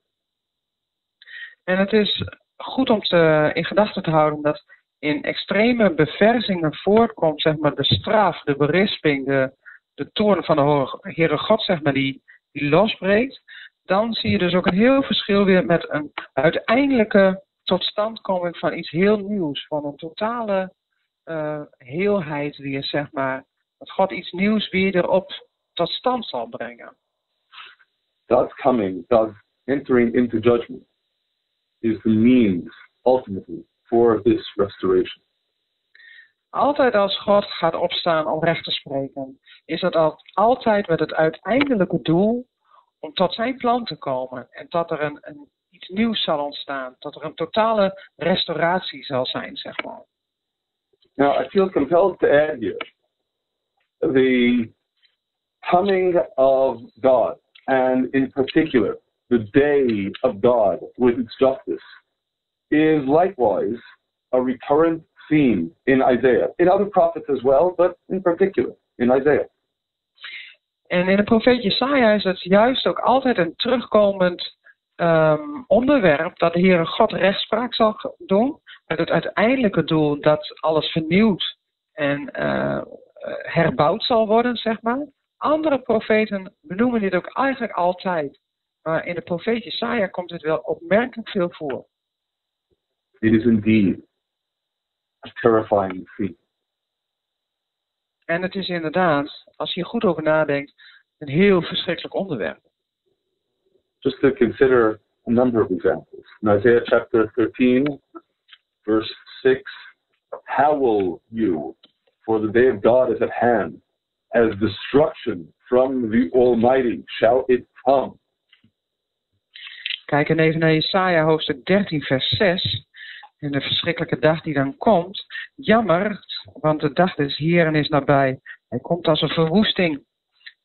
En het is goed om te, in gedachten te houden dat in extreme beverzingen voorkomt, zeg maar, de straf, de berisping, de, de toorn van de Heere God, zeg maar, die, die losbreekt. Dan zie je dus ook een heel verschil weer met een uiteindelijke totstandkoming van iets heel nieuws, van een totale uh, heelheid weer, zeg maar. Dat God iets nieuws weer erop tot stand zal brengen. God's coming, God's entering into judgment is the means ultimately for this restoration. Altijd als God gaat opstaan om recht te spreken, is dat al, altijd met het uiteindelijke doel om tot zijn plan te komen. En dat er een, een, iets nieuws zal ontstaan. Dat er een totale restauratie zal zijn, zeg maar. Now, I feel compelled to add here the coming of God, and in particular, the day of God with its justice, is likewise a recurrent theme in Isaiah. In other prophets as well, but in particular in Isaiah. En in de profeet Jesaja is het juist ook altijd een terugkomend um, onderwerp dat de Heere God rechtspraak zal doen. Met het uiteindelijke doel dat alles vernieuwd en uh, herbouwd zal worden, zeg maar. Andere profeten benoemen dit ook eigenlijk altijd. Maar in de profeet Jesaja komt het wel opmerkelijk veel voor. It is indeed a terrifying theme. En het is inderdaad, als je goed over nadenkt, een heel verschrikkelijk onderwerp. Just to consider a number of examples. In Isaiah chapter 13, verse 6, Howl you, for the day of God is at hand. As destruction from the Almighty shall it come. Kijk en even naar Jesaja hoofdstuk 13 vers 6. En de verschrikkelijke dag die dan komt. Jammer, want de dag des Heeren is nabij. Hij komt als een verwoesting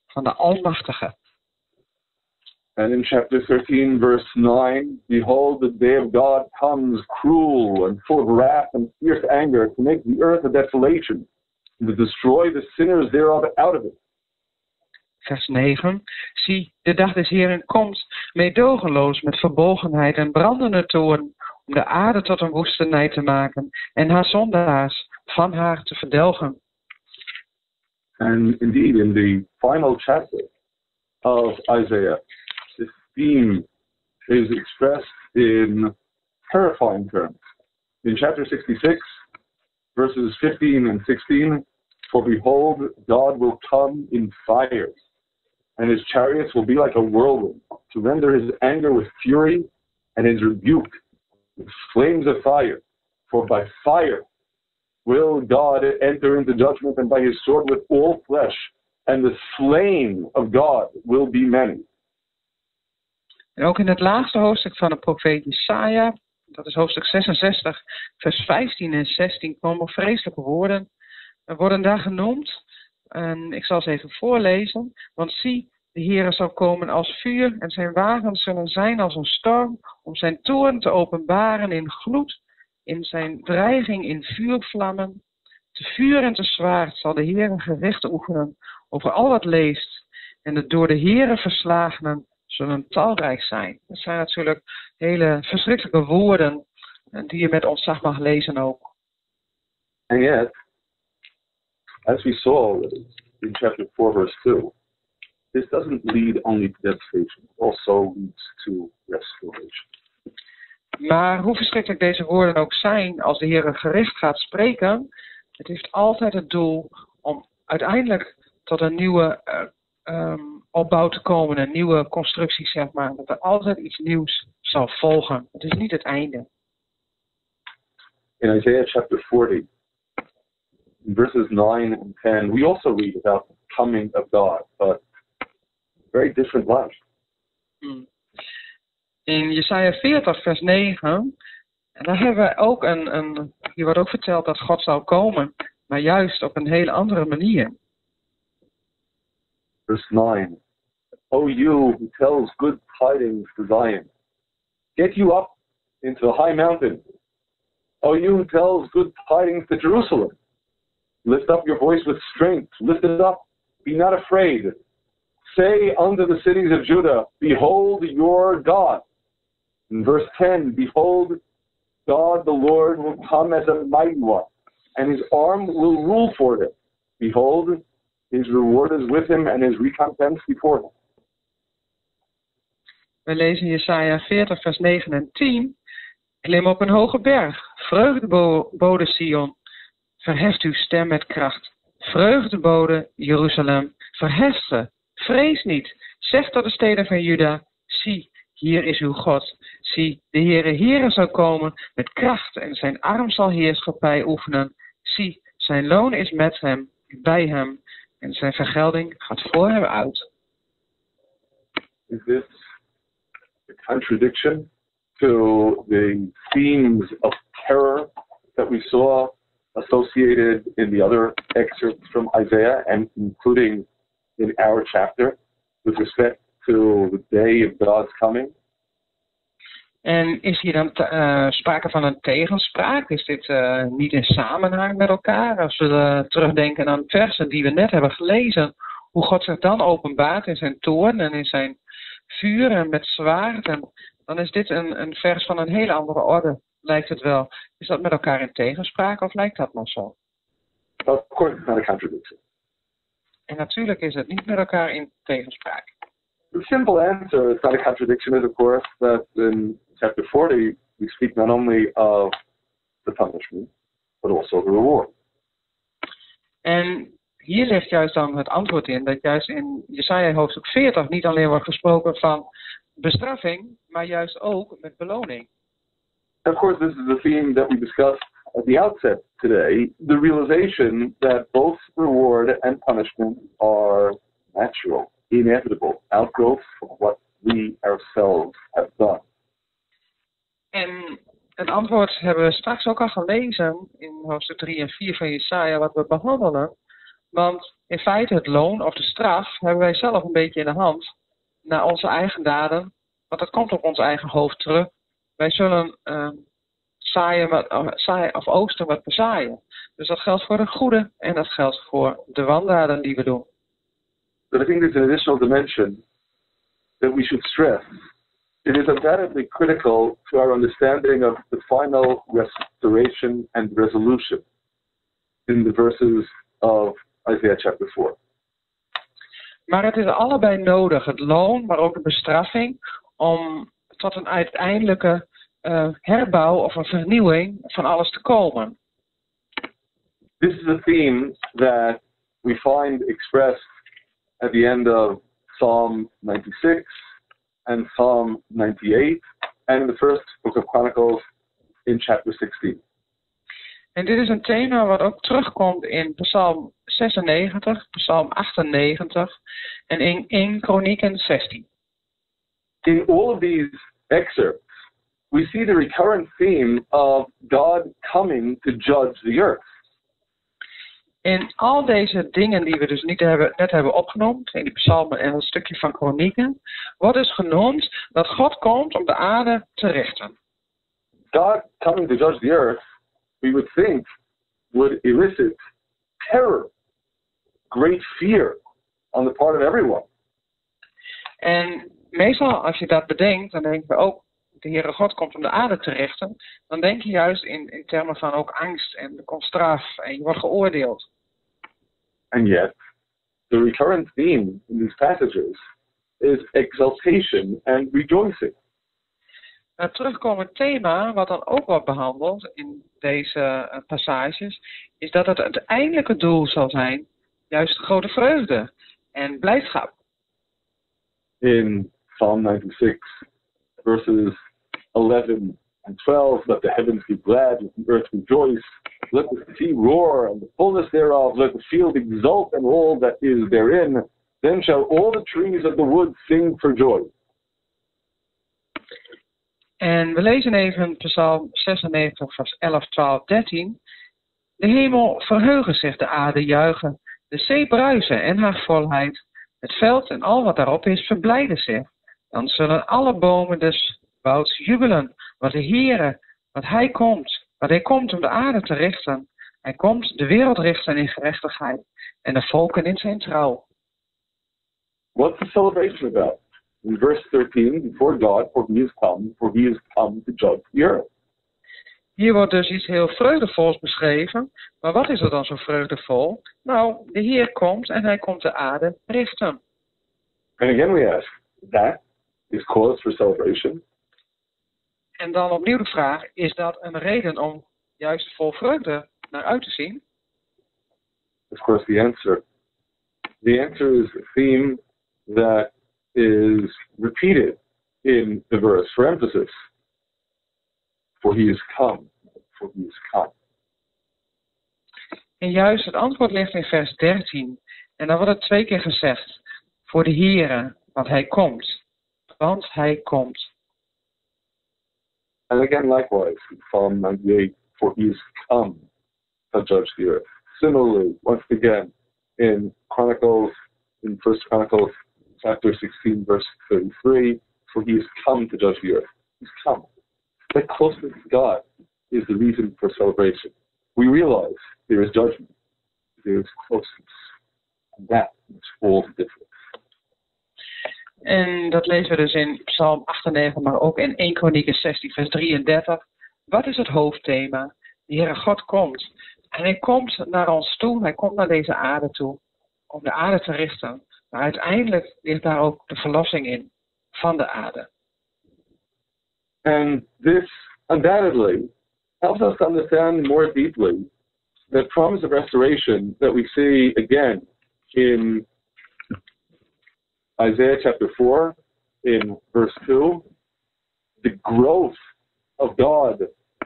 van de Almachtige. And in chapter 13, verse 9, behold, the day of God comes cruel and full of wrath and fierce anger to make the earth a desolation and to destroy the sinners thereof out of it. Vers 9. Zie, de dag des Heeren komt, meedogenloos met verbolgenheid en brandende toorn, om de aarde tot een woestenij te maken en haar zondaars van haar te verdelgen. And indeed, in the final chapter of Isaiah, theme is expressed in terrifying terms. In chapter 66, verses 15 and 16, For behold, God will come in fire, and his chariots will be like a whirlwind, to render his anger with fury, and his rebuke with flames of fire. For by fire will God enter into judgment, and by his sword with all flesh, and the slain of God will be many. En ook in het laatste hoofdstuk van de profeet Jesaja, dat is hoofdstuk 66, vers 15 en 16, komen vreselijke woorden. Er worden daar genoemd, en ik zal ze even voorlezen. Want zie, de Heer zal komen als vuur en zijn wagens zullen zijn als een storm, om zijn toorn te openbaren in gloed, in zijn dreiging in vuurvlammen. Te vuur en te zwaard zal de Heer een gericht oefenen over al wat leeft, en de door de Heeren verslagenen zullen talrijk zijn. Dat zijn natuurlijk hele verschrikkelijke woorden die je met ontzag mag lezen ook. And yet, as we saw in chapter 4, verse 2, this doesn't lead only to devastation, it also leads to restoration. Maar hoe verschrikkelijk deze woorden ook zijn, als de Heer een gericht gaat spreken, het heeft altijd het doel om uiteindelijk tot een nieuwe uh, um, opbouw te komen, een nieuwe constructie, zeg maar. Dat er altijd iets nieuws zal volgen. Het is niet het einde. In Isaiah chapter 40, verses 9 and 10, we also read about the coming of God, but very different life. Hmm. In Jesaja 40, vers 9, en daar hebben we ook een, een, hier wordt ook verteld dat God zou komen, maar juist op een hele andere manier. Verse 9. O you who tells good tidings to Zion, get you up into the high mountain. O you who tells good tidings to Jerusalem, lift up your voice with strength, lift it up, be not afraid. Say unto the cities of Judah, Behold your God. In verse 10, Behold, God the Lord will come as a mighty one, and his arm will rule for him. Behold, his reward is with him, and his recompense before him. We lezen Jesaja 40, vers 9 en 10. Klim op een hoge berg, vreugdebode Sion, verheft uw stem met kracht. Vreugdebode Jeruzalem, verheft ze, vrees niet. Zeg tot de steden van Juda, zie, hier is uw God. Zie, de Heere Heere zal komen met kracht en zijn arm zal heerschappij oefenen. Zie, Zijn loon is met hem, bij hem, en zijn vergelding gaat voor hem uit. Is this a contradiction to the themes of terror that we saw associated in the other excerpts from Isaiah and including in our chapter with respect to the day of God's coming? En is hier dan uh, sprake van een tegenspraak? Is dit uh, niet in samenhang met elkaar? Als we uh, terugdenken aan versen die we net hebben gelezen, hoe God zich dan openbaart in zijn toorn en in zijn vuur en met zwaard. En dan is dit een, een vers van een hele andere orde, lijkt het wel. Is dat met elkaar in tegenspraak of lijkt dat nog zo? Course it's not a contradiction. En natuurlijk is het niet met elkaar in tegenspraak. The simple answer, not a contradiction, is of course that in chapter 40 we speak not only of the punishment, but also the reward. En hier ligt juist dan het antwoord in dat juist in Jesaja hoofdstuk 40 niet alleen wordt gesproken van bestraffing, maar juist ook met beloning. Of course, this is the theme that we discussed at the outset today the realization that both reward and punishment are natural, inevitable outgrowths of what we ourselves have done. En het antwoord hebben we straks ook al gelezen in hoofdstuk 3 en 4 van Jesaja, wat we behandelen. Want in feite het loon of de straf hebben wij zelf een beetje in de hand naar onze eigen daden. Want dat komt op ons eigen hoofd terug. Wij zullen uh, zaaien, wat, uh, zaaien of oosten wat bezaaien. Dus dat geldt voor de goede en dat geldt voor de wandaden die we doen. But I think there's an additional dimension that we should stress. It is undoubtedly critical to our understanding of the final restoration and resolution in the verses of Isaiah chapter 4. Maar het is allebei nodig, het loon, maar ook de bestraffing, om tot een uiteindelijke uh, herbouw of een vernieuwing van alles te komen. This is a theme that we find expressed at the end of Psalm 96 and Psalm 98 and in the first book of Chronicles in chapter 16. En dit is een thema wat ook terugkomt in Psalm 96, Psalm 98 en in 1 Kronieken 16. In all of these excerpts, we see the recurrent theme of God coming to judge the earth. In al deze dingen die we dus niet hebben, net hebben opgenoemd, in die psalmen en een stukje van Kronieken, wordt dus genoemd dat God komt om de aarde te richten. God coming to judge the earth, we would think, would elicit terror, great fear on the part of everyone. En meestal als je dat bedenkt, dan denk je ook, de Heere God komt om de aarde te richten. Dan denk je juist in, in termen van ook angst en er komt straf en je wordt geoordeeld. And yet, the recurrent theme in these passages is exaltation and rejoicing. Het terugkomend thema, wat dan ook wordt behandeld in deze uh, passages, is dat het uiteindelijke doel zal zijn juist grote vreugde en blijdschap. In Psalm 96, verses 11 and 12, let the heavens be glad, let the earth rejoice, let the sea roar, and the fullness thereof, let the field exult, and all that is therein. Then shall all the trees of the wood sing for joy. En we lezen even Psalm 96, vers 11, 12, 13. De hemel verheugen zich, de aarde juichen, de zee bruisen en haar volheid. Het veld en al wat daarop is verblijden zich. Dan zullen alle bomen des wouds jubelen, wat de Heere, wat Hij komt, wat Hij komt om de aarde te richten. Hij komt de wereld richten in gerechtigheid en de volken in zijn trouw. What's the celebration about? In verse 13, before God, for he is come, for he is come to judge the earth. Hier wordt dus iets heel vreugdevols beschreven. Maar wat is er dan zo vreugdevol? Nou, de Heer komt en hij komt de aarde richten. And again we ask, that is cause for celebration? En dan opnieuw de vraag, is dat een reden om juist vol vreugde naar uit te zien? Of course the answer. The answer is a theme that is repeated in the verse for emphasis. For he is come, for he is come. En juist het antwoord ligt in vers 13. En dan wordt het twee keer gezegd. Voor de Here, want hij komt. Want hij komt. And again, likewise, Psalm 98, for he is come to judge the earth. Similarly, once again, in Chronicles, in First Chronicles chapter 16, verse 33, for he is come to judge the earth. He's come. That closeness to God is the reason for celebration. We realize there is judgment, there is closeness, and that makes all the difference. En dat lezen we dus in Psalm 98, maar ook in 1 Kronieken 16, vers 33. Wat is het hoofdthema? De Heere God komt. En hij komt naar ons toe, hij komt naar deze aarde toe, om de aarde te richten. Maar uiteindelijk ligt daar ook de verlossing in van de aarde. And this undoubtedly helps us to understand more deeply the promise of restoration that we see again in Isaiah chapter 4, in verse 2. The growth of God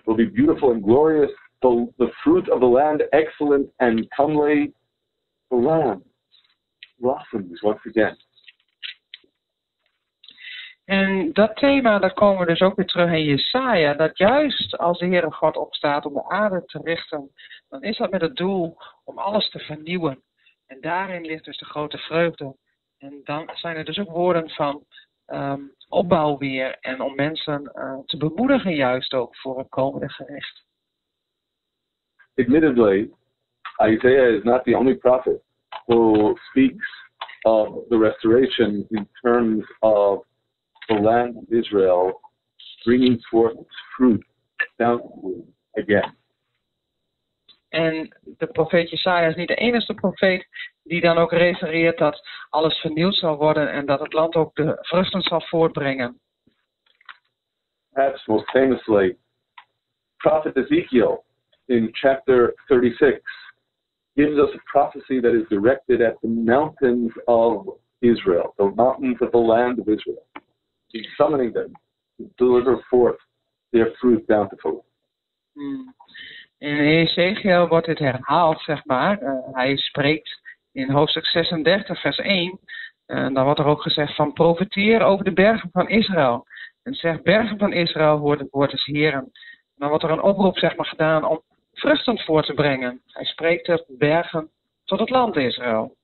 will be beautiful and glorious, the, the fruit of the land excellent and comely. The land blossoms once again. En dat thema, dat komen we dus ook weer terug in Jesaja. Dat juist als de Heere God opstaat om de aarde te richten, dan is dat met het doel om alles te vernieuwen. En daarin ligt dus de grote vreugde. En dan zijn er dus ook woorden van um, opbouw weer en om mensen uh, te bemoedigen juist ook voor het komende gericht. Admittedly, Isaiah is not the only prophet who speaks of the restoration in terms of the land of Israel bringing forth its fruit bountifully again. En de profeet Jesaja is niet de enige profeet die dan ook refereert dat alles vernieuwd zal worden en dat het land ook de vruchten zal voortbrengen. Perhaps most famously, prophet Ezekiel in chapter 36 gives us a prophecy that is directed at the mountains of Israel, the mountains of the land of Israel. He's summoning them to deliver forth their fruit bountifully. Hmm. In Ezekiel wordt dit herhaald, zeg maar. Uh, hij spreekt in hoofdstuk 36, vers 1. En dan wordt er ook gezegd van profiteer over de bergen van Israël. En zeg bergen van Israël hoort het woord des Heren. Dan wordt er een oproep zeg maar, gedaan om vruchten voor te brengen. Hij spreekt er bergen tot het land Israël.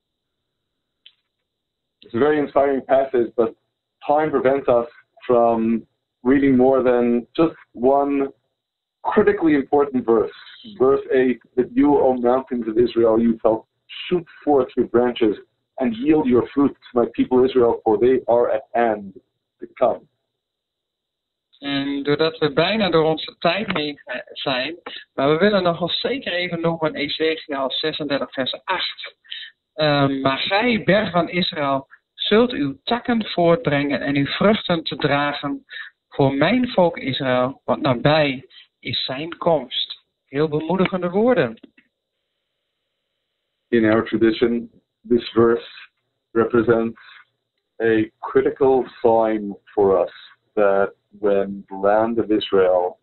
It's a very inspiring passage, but time prevents us from reading more than just one critically important verse. Verse 8 that you, O mountains of Israel, you shall shoot forth your branches and yield your fruit to my people Israel, for they are at hand to come. En doordat we bijna door onze tijd heen zijn, maar we willen nog wel zeker even noemen Ezekiel 36 vers 8. Um, maar gij, berg van Israël, zult uw takken voortbrengen en uw vruchten te dragen voor mijn volk Israël, want nabij is zijn komst. Heel bemoedigende woorden. In our tradition, this verse represents a critical sign for us that when the land of Israel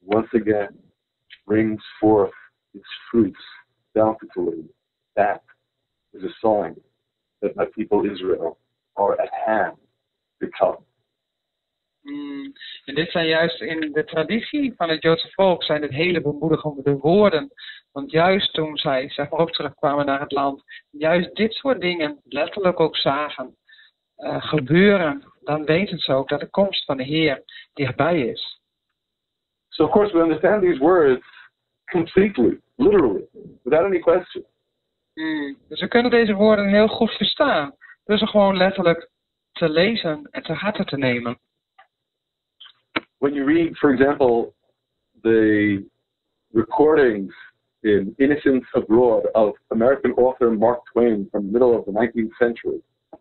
once again brings forth its fruits bountifully, that is a sign that my people Israel are at hand to come. Mm, en dit zijn juist in de traditie van het Joodse volk zijn het hele bemoedigende woorden. Want juist toen zij zeg maar ook terugkwamen naar het land, juist dit soort dingen letterlijk ook zagen uh, gebeuren, dan weten ze ook dat de komst van de Heer dichtbij is. So of course we understand these words completely, literally, without any question. Mm, dus we kunnen deze woorden heel goed verstaan. Dus er gewoon letterlijk te lezen en te harte te nemen. When you read, for example, the recordings in Innocence Abroad of American author Mark Twain from the middle of the 19th century,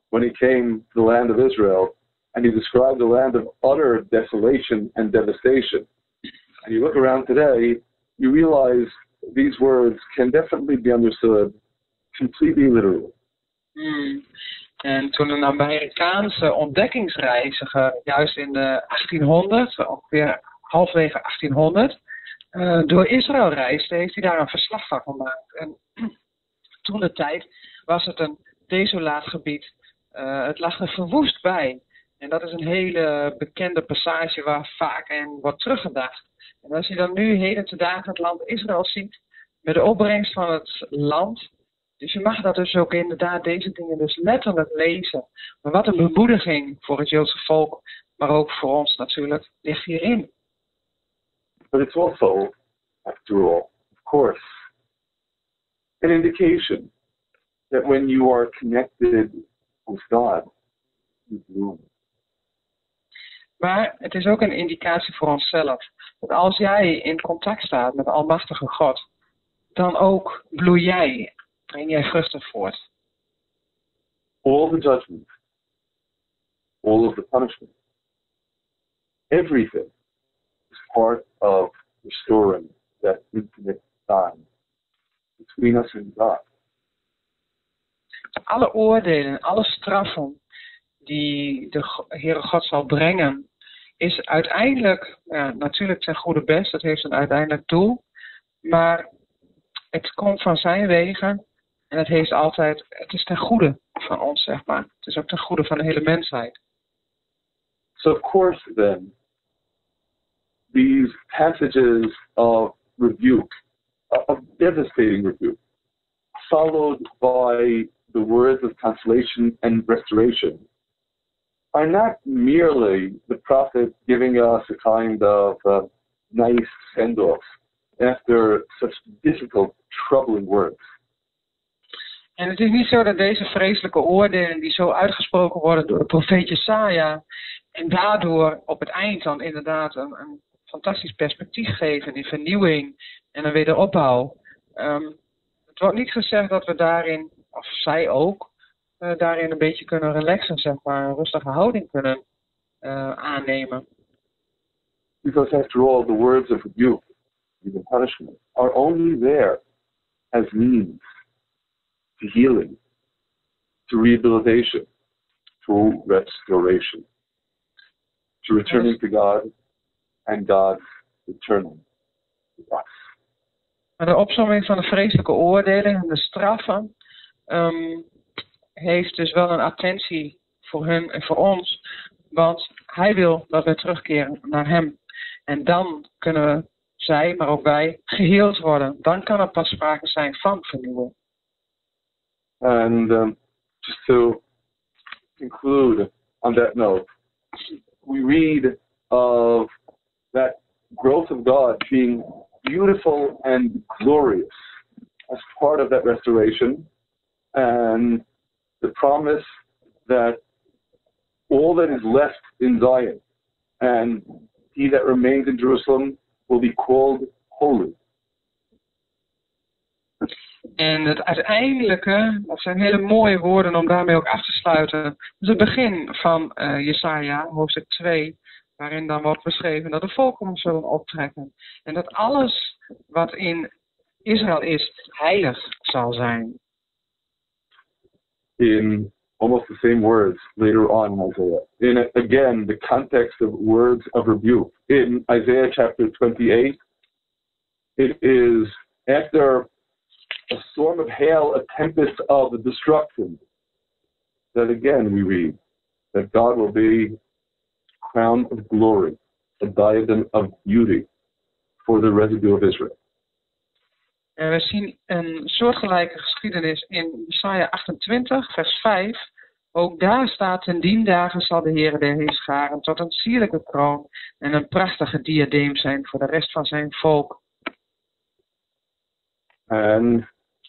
when he came to the land of Israel, and he described a land of utter desolation and devastation. And you look around today, you realize these words can definitely be understood completely literally. Mm. En toen een Amerikaanse ontdekkingsreiziger, juist in de 1800, ongeveer halfwege 1800, uh, door Israël reisde, heeft hij daar een verslag van gemaakt. En toen de tijd was het een desolaat gebied. Uh, het lag er verwoest bij. En dat is een hele bekende passage waar vaak en wordt teruggedacht. En als je dan nu heden te dagen het land Israël ziet, met de opbrengst van het land. Dus je mag dat dus ook inderdaad, deze dingen dus letterlijk lezen. Maar wat een bemoediging voor het Joodse volk, maar ook voor ons natuurlijk, ligt hierin. But it's also, after all, of course, an indication that when you are connected with God, you bloom. Maar het is ook een indicatie voor onszelf. Dat als jij in contact staat met de Almachtige God, dan ook bloei jij, breng jij vruchten voort. All the judgment, all of the punishment, everything is part of restoring that intimate time between us and God. Alle oordelen, alle straffen die de Heere God zal brengen, is uiteindelijk ja, natuurlijk ten goede best. Dat heeft een uiteindelijk doel. Maar het komt van zijn wegen. En het heeft altijd, het is ten goede van ons, zeg maar. Het is ook ten goede van de hele mensheid. So of course then, these passages of rebuke, of devastating rebuke, followed by the words of consolation and restoration, are not merely the prophet giving us a kind of uh, nice send off after such difficult, troubling words. En het is niet zo dat deze vreselijke oordelen die zo uitgesproken worden door de profeet Jesaja en daardoor op het eind dan inderdaad een, fantastisch perspectief geven in vernieuwing en een wederopbouw. Um, het wordt niet gezegd dat we daarin, of zij ook, uh, daarin een beetje kunnen relaxen, zeg maar, een rustige houding kunnen uh, aannemen. Because after all, the words of rebuke, even punishment, are only there as means to healing, to rehabilitation, to restoration, to returning to God and God's returning to us. De opzomming van de vreselijke oordeling en de straffen um, heeft dus wel een attentie voor hem en voor ons. Want hij wil dat we terugkeren naar hem. En dan kunnen we, zij, maar ook wij, geheeld worden. Dan kan er pas sprake zijn van vernieuwing. And um, just to conclude on that note, we read of that growth of God being beautiful and glorious as part of that restoration. And the promise that all that is left in Zion and he that remains in Jerusalem will be called holy. En het uiteindelijke, dat zijn hele mooie woorden om daarmee ook af te sluiten. Is het begin van uh, Jesaja, hoofdstuk 2, waarin dan wordt beschreven dat de volkeren zullen optrekken. En dat alles wat in Israël is, heilig zal zijn. in almost the same words later on in Isaiah. In again, the context of words of rebuke. In Isaiah chapter 28, it is after a storm of hail, a tempest of destruction, that again we read that God will be crown of glory, a diadem of beauty for the residue of Israel. En we zien een soortgelijke geschiedenis in Jesaja 28, vers 5. Ook daar staat, ten dien dagen zal de Heer der Heerscharen tot een sierlijke kroon en een prachtige diadeem zijn voor de rest van zijn volk. And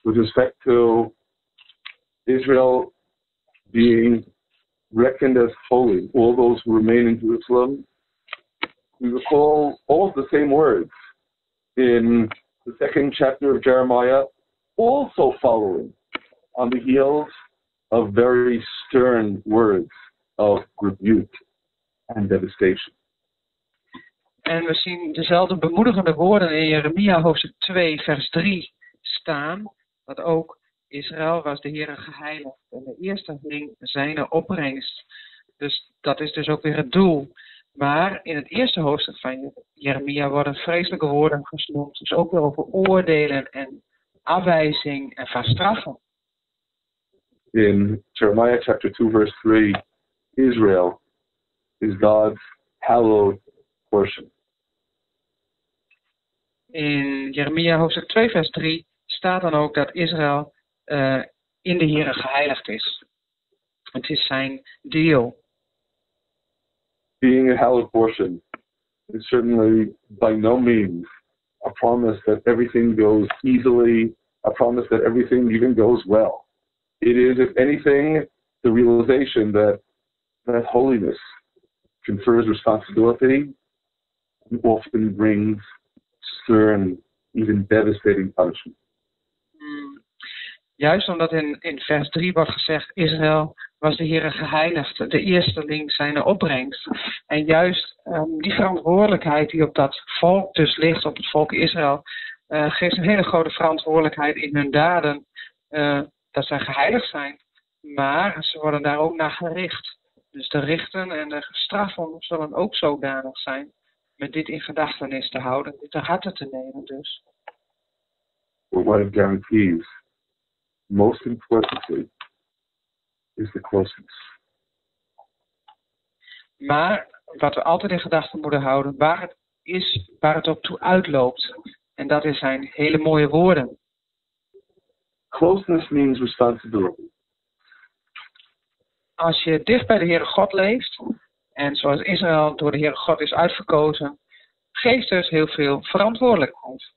with respect to Israel being reckoned as holy, all those who remain in Jerusalem, we recall all the same words in the second chapter of Jeremiah, also following on the heels of very stern words of rebuke and devastation. En we zien dezelfde bemoedigende woorden in Jeremia hoofdstuk 2 vers 3 staan, dat ook Israël was de Heer geheiligd en de eerste ging zijn opbrengst. Dus dat is dus ook weer het doel. Maar in het eerste hoofdstuk van Jeremia worden vreselijke woorden gesnoemd. Dus ook weer over oordelen en afwijzing en van straffen. In Jeremiah chapter 2, verse 3, Israel is God's hallowed portion. In Jeremia hoofdstuk 2, vers 3 staat dan ook dat Israël uh, in de Here geheiligd is. Het is zijn deel. Being a hallowed portion is certainly by no means a promise that everything goes easily, a promise that everything even goes well. It is, if anything, the realization that that holiness confers responsibility and often brings stern, even devastating punishment. Juist omdat in, in vers 3 wordt gezegd, Israël was de Heer geheiligd, de eersteling zijn opbrengst. En juist um, die verantwoordelijkheid die op dat volk dus ligt, op het volk Israël, uh, geeft een hele grote verantwoordelijkheid in hun daden, uh, dat zij geheiligd zijn. Maar ze worden daar ook naar gericht. Dus de richten en de straffen zullen ook zodanig zijn met dit in gedachtenis te houden, dit te harte te nemen dus. What it guarantees, most importantly, is the closeness. Maar wat we altijd in gedachten moeten houden, waar het is, waar het op toe uitloopt. En dat is zijn hele mooie woorden. Closeness means responsibility. Als je dicht bij de Heere God leeft, en zoals Israël door de Heere God is uitverkozen, geeft dus heel veel verantwoordelijkheid.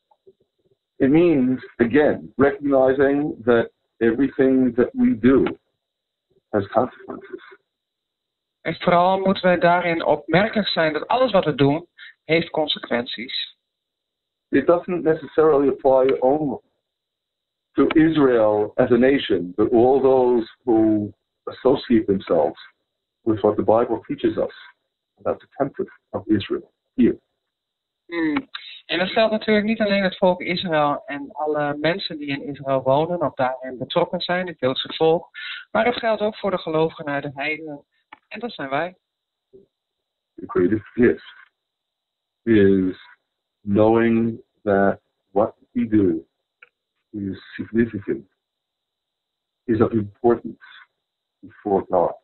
It means, again, recognizing that everything that we do has consequences. En vooral moeten wij daarin opmerkelijk zijn dat alles wat we doen, heeft consequenties. It doesn't necessarily apply only to Israel as a nation, but all those who associate themselves with what the Bible teaches us about the temperament of Israel here. Hmm. En dat geldt natuurlijk niet alleen het volk Israël en alle mensen die in Israël wonen of daarin betrokken zijn, het Joodse volk, maar het geldt ook voor de gelovigen uit de heidenen. En dat zijn wij. The is knowing that what we do is significant, is of importance before God.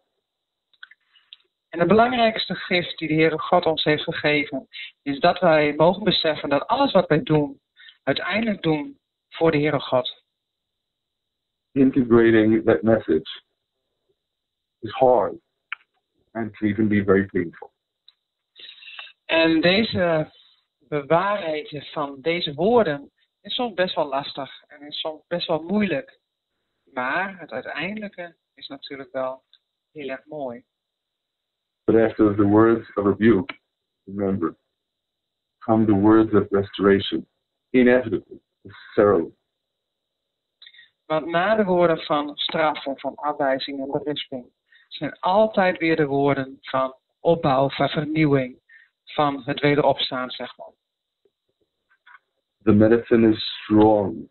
En de belangrijkste gift die de Heere God ons heeft gegeven, is dat wij mogen beseffen dat alles wat wij doen, uiteindelijk doen voor de Heere God. Integrating that message is hard and can even be very painful. En deze bewaarheid van deze woorden is soms best wel lastig en is soms best wel moeilijk. Maar het uiteindelijke is natuurlijk wel heel erg mooi. But after the words of rebuke, remember, come the words of restoration, inevitably, necessarily. Want na de woorden van straf en van afwijzing en berisping zijn altijd weer de woorden van opbouw, van vernieuwing, van het wederopstaan, zeg maar. The medicine is strong.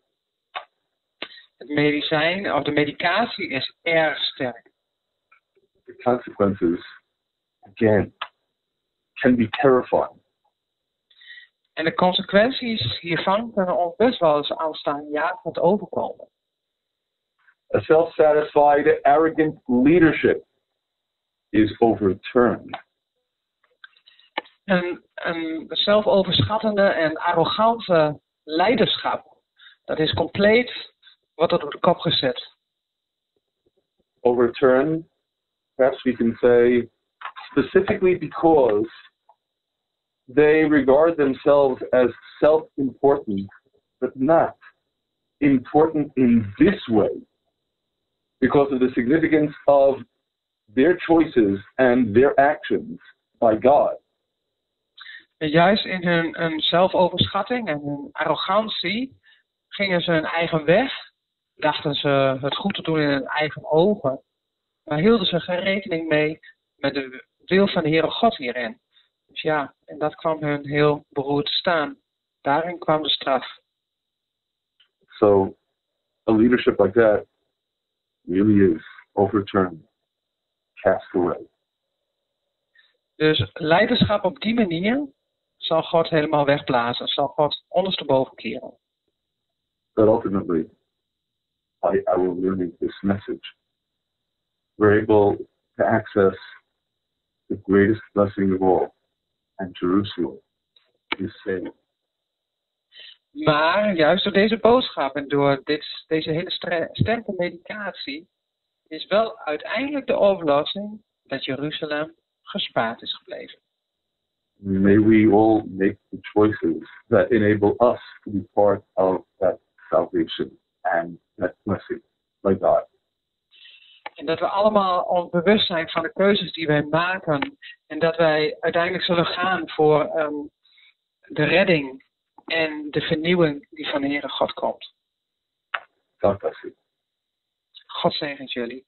Het medicijn of de medicatie is erg sterk. The consequences again, can be terrifying. En de consequenties hiervan kunnen ons best wel eens aanstaan ja wat overkomen. A self-satisfied, arrogant leadership is overturned. Een, een zelfoverschattende en arrogante leiderschap, dat is compleet wat er op de kop gezet. Overturned, perhaps we can say specifically because they regard themselves as self important, but not important in this way because of the significance of their choices and their actions by God. Juist in hun, hun zelfoverschatting en hun arrogantie gingen ze hun eigen weg, dachten ze het goed te doen in hun eigen ogen, maar hielden ze geen rekening mee met de wil van de Heere God hierin. Dus ja, en dat kwam hun heel beroerd staan. Daarin kwam de straf. So, a leadership like that really is overturned, cast away. Dus leiderschap op die manier zal God helemaal wegblazen, zal God ondersteboven keren. But ultimately, I, I will learn this message. We're able to access the greatest blessing of all, and Jerusalem is saved. Maar juist door deze boodschap en door dit, deze hele sterke meditatie is wel uiteindelijk de overlossing dat Jeruzalem gespaard is gebleven. May we all make the choices that enable us to be part of that salvation and that blessing by God. En dat we allemaal ons bewust zijn van de keuzes die wij maken. En dat wij uiteindelijk zullen gaan voor ehm, de redding en de vernieuwing die van de Heere God komt. You. God zegent jullie.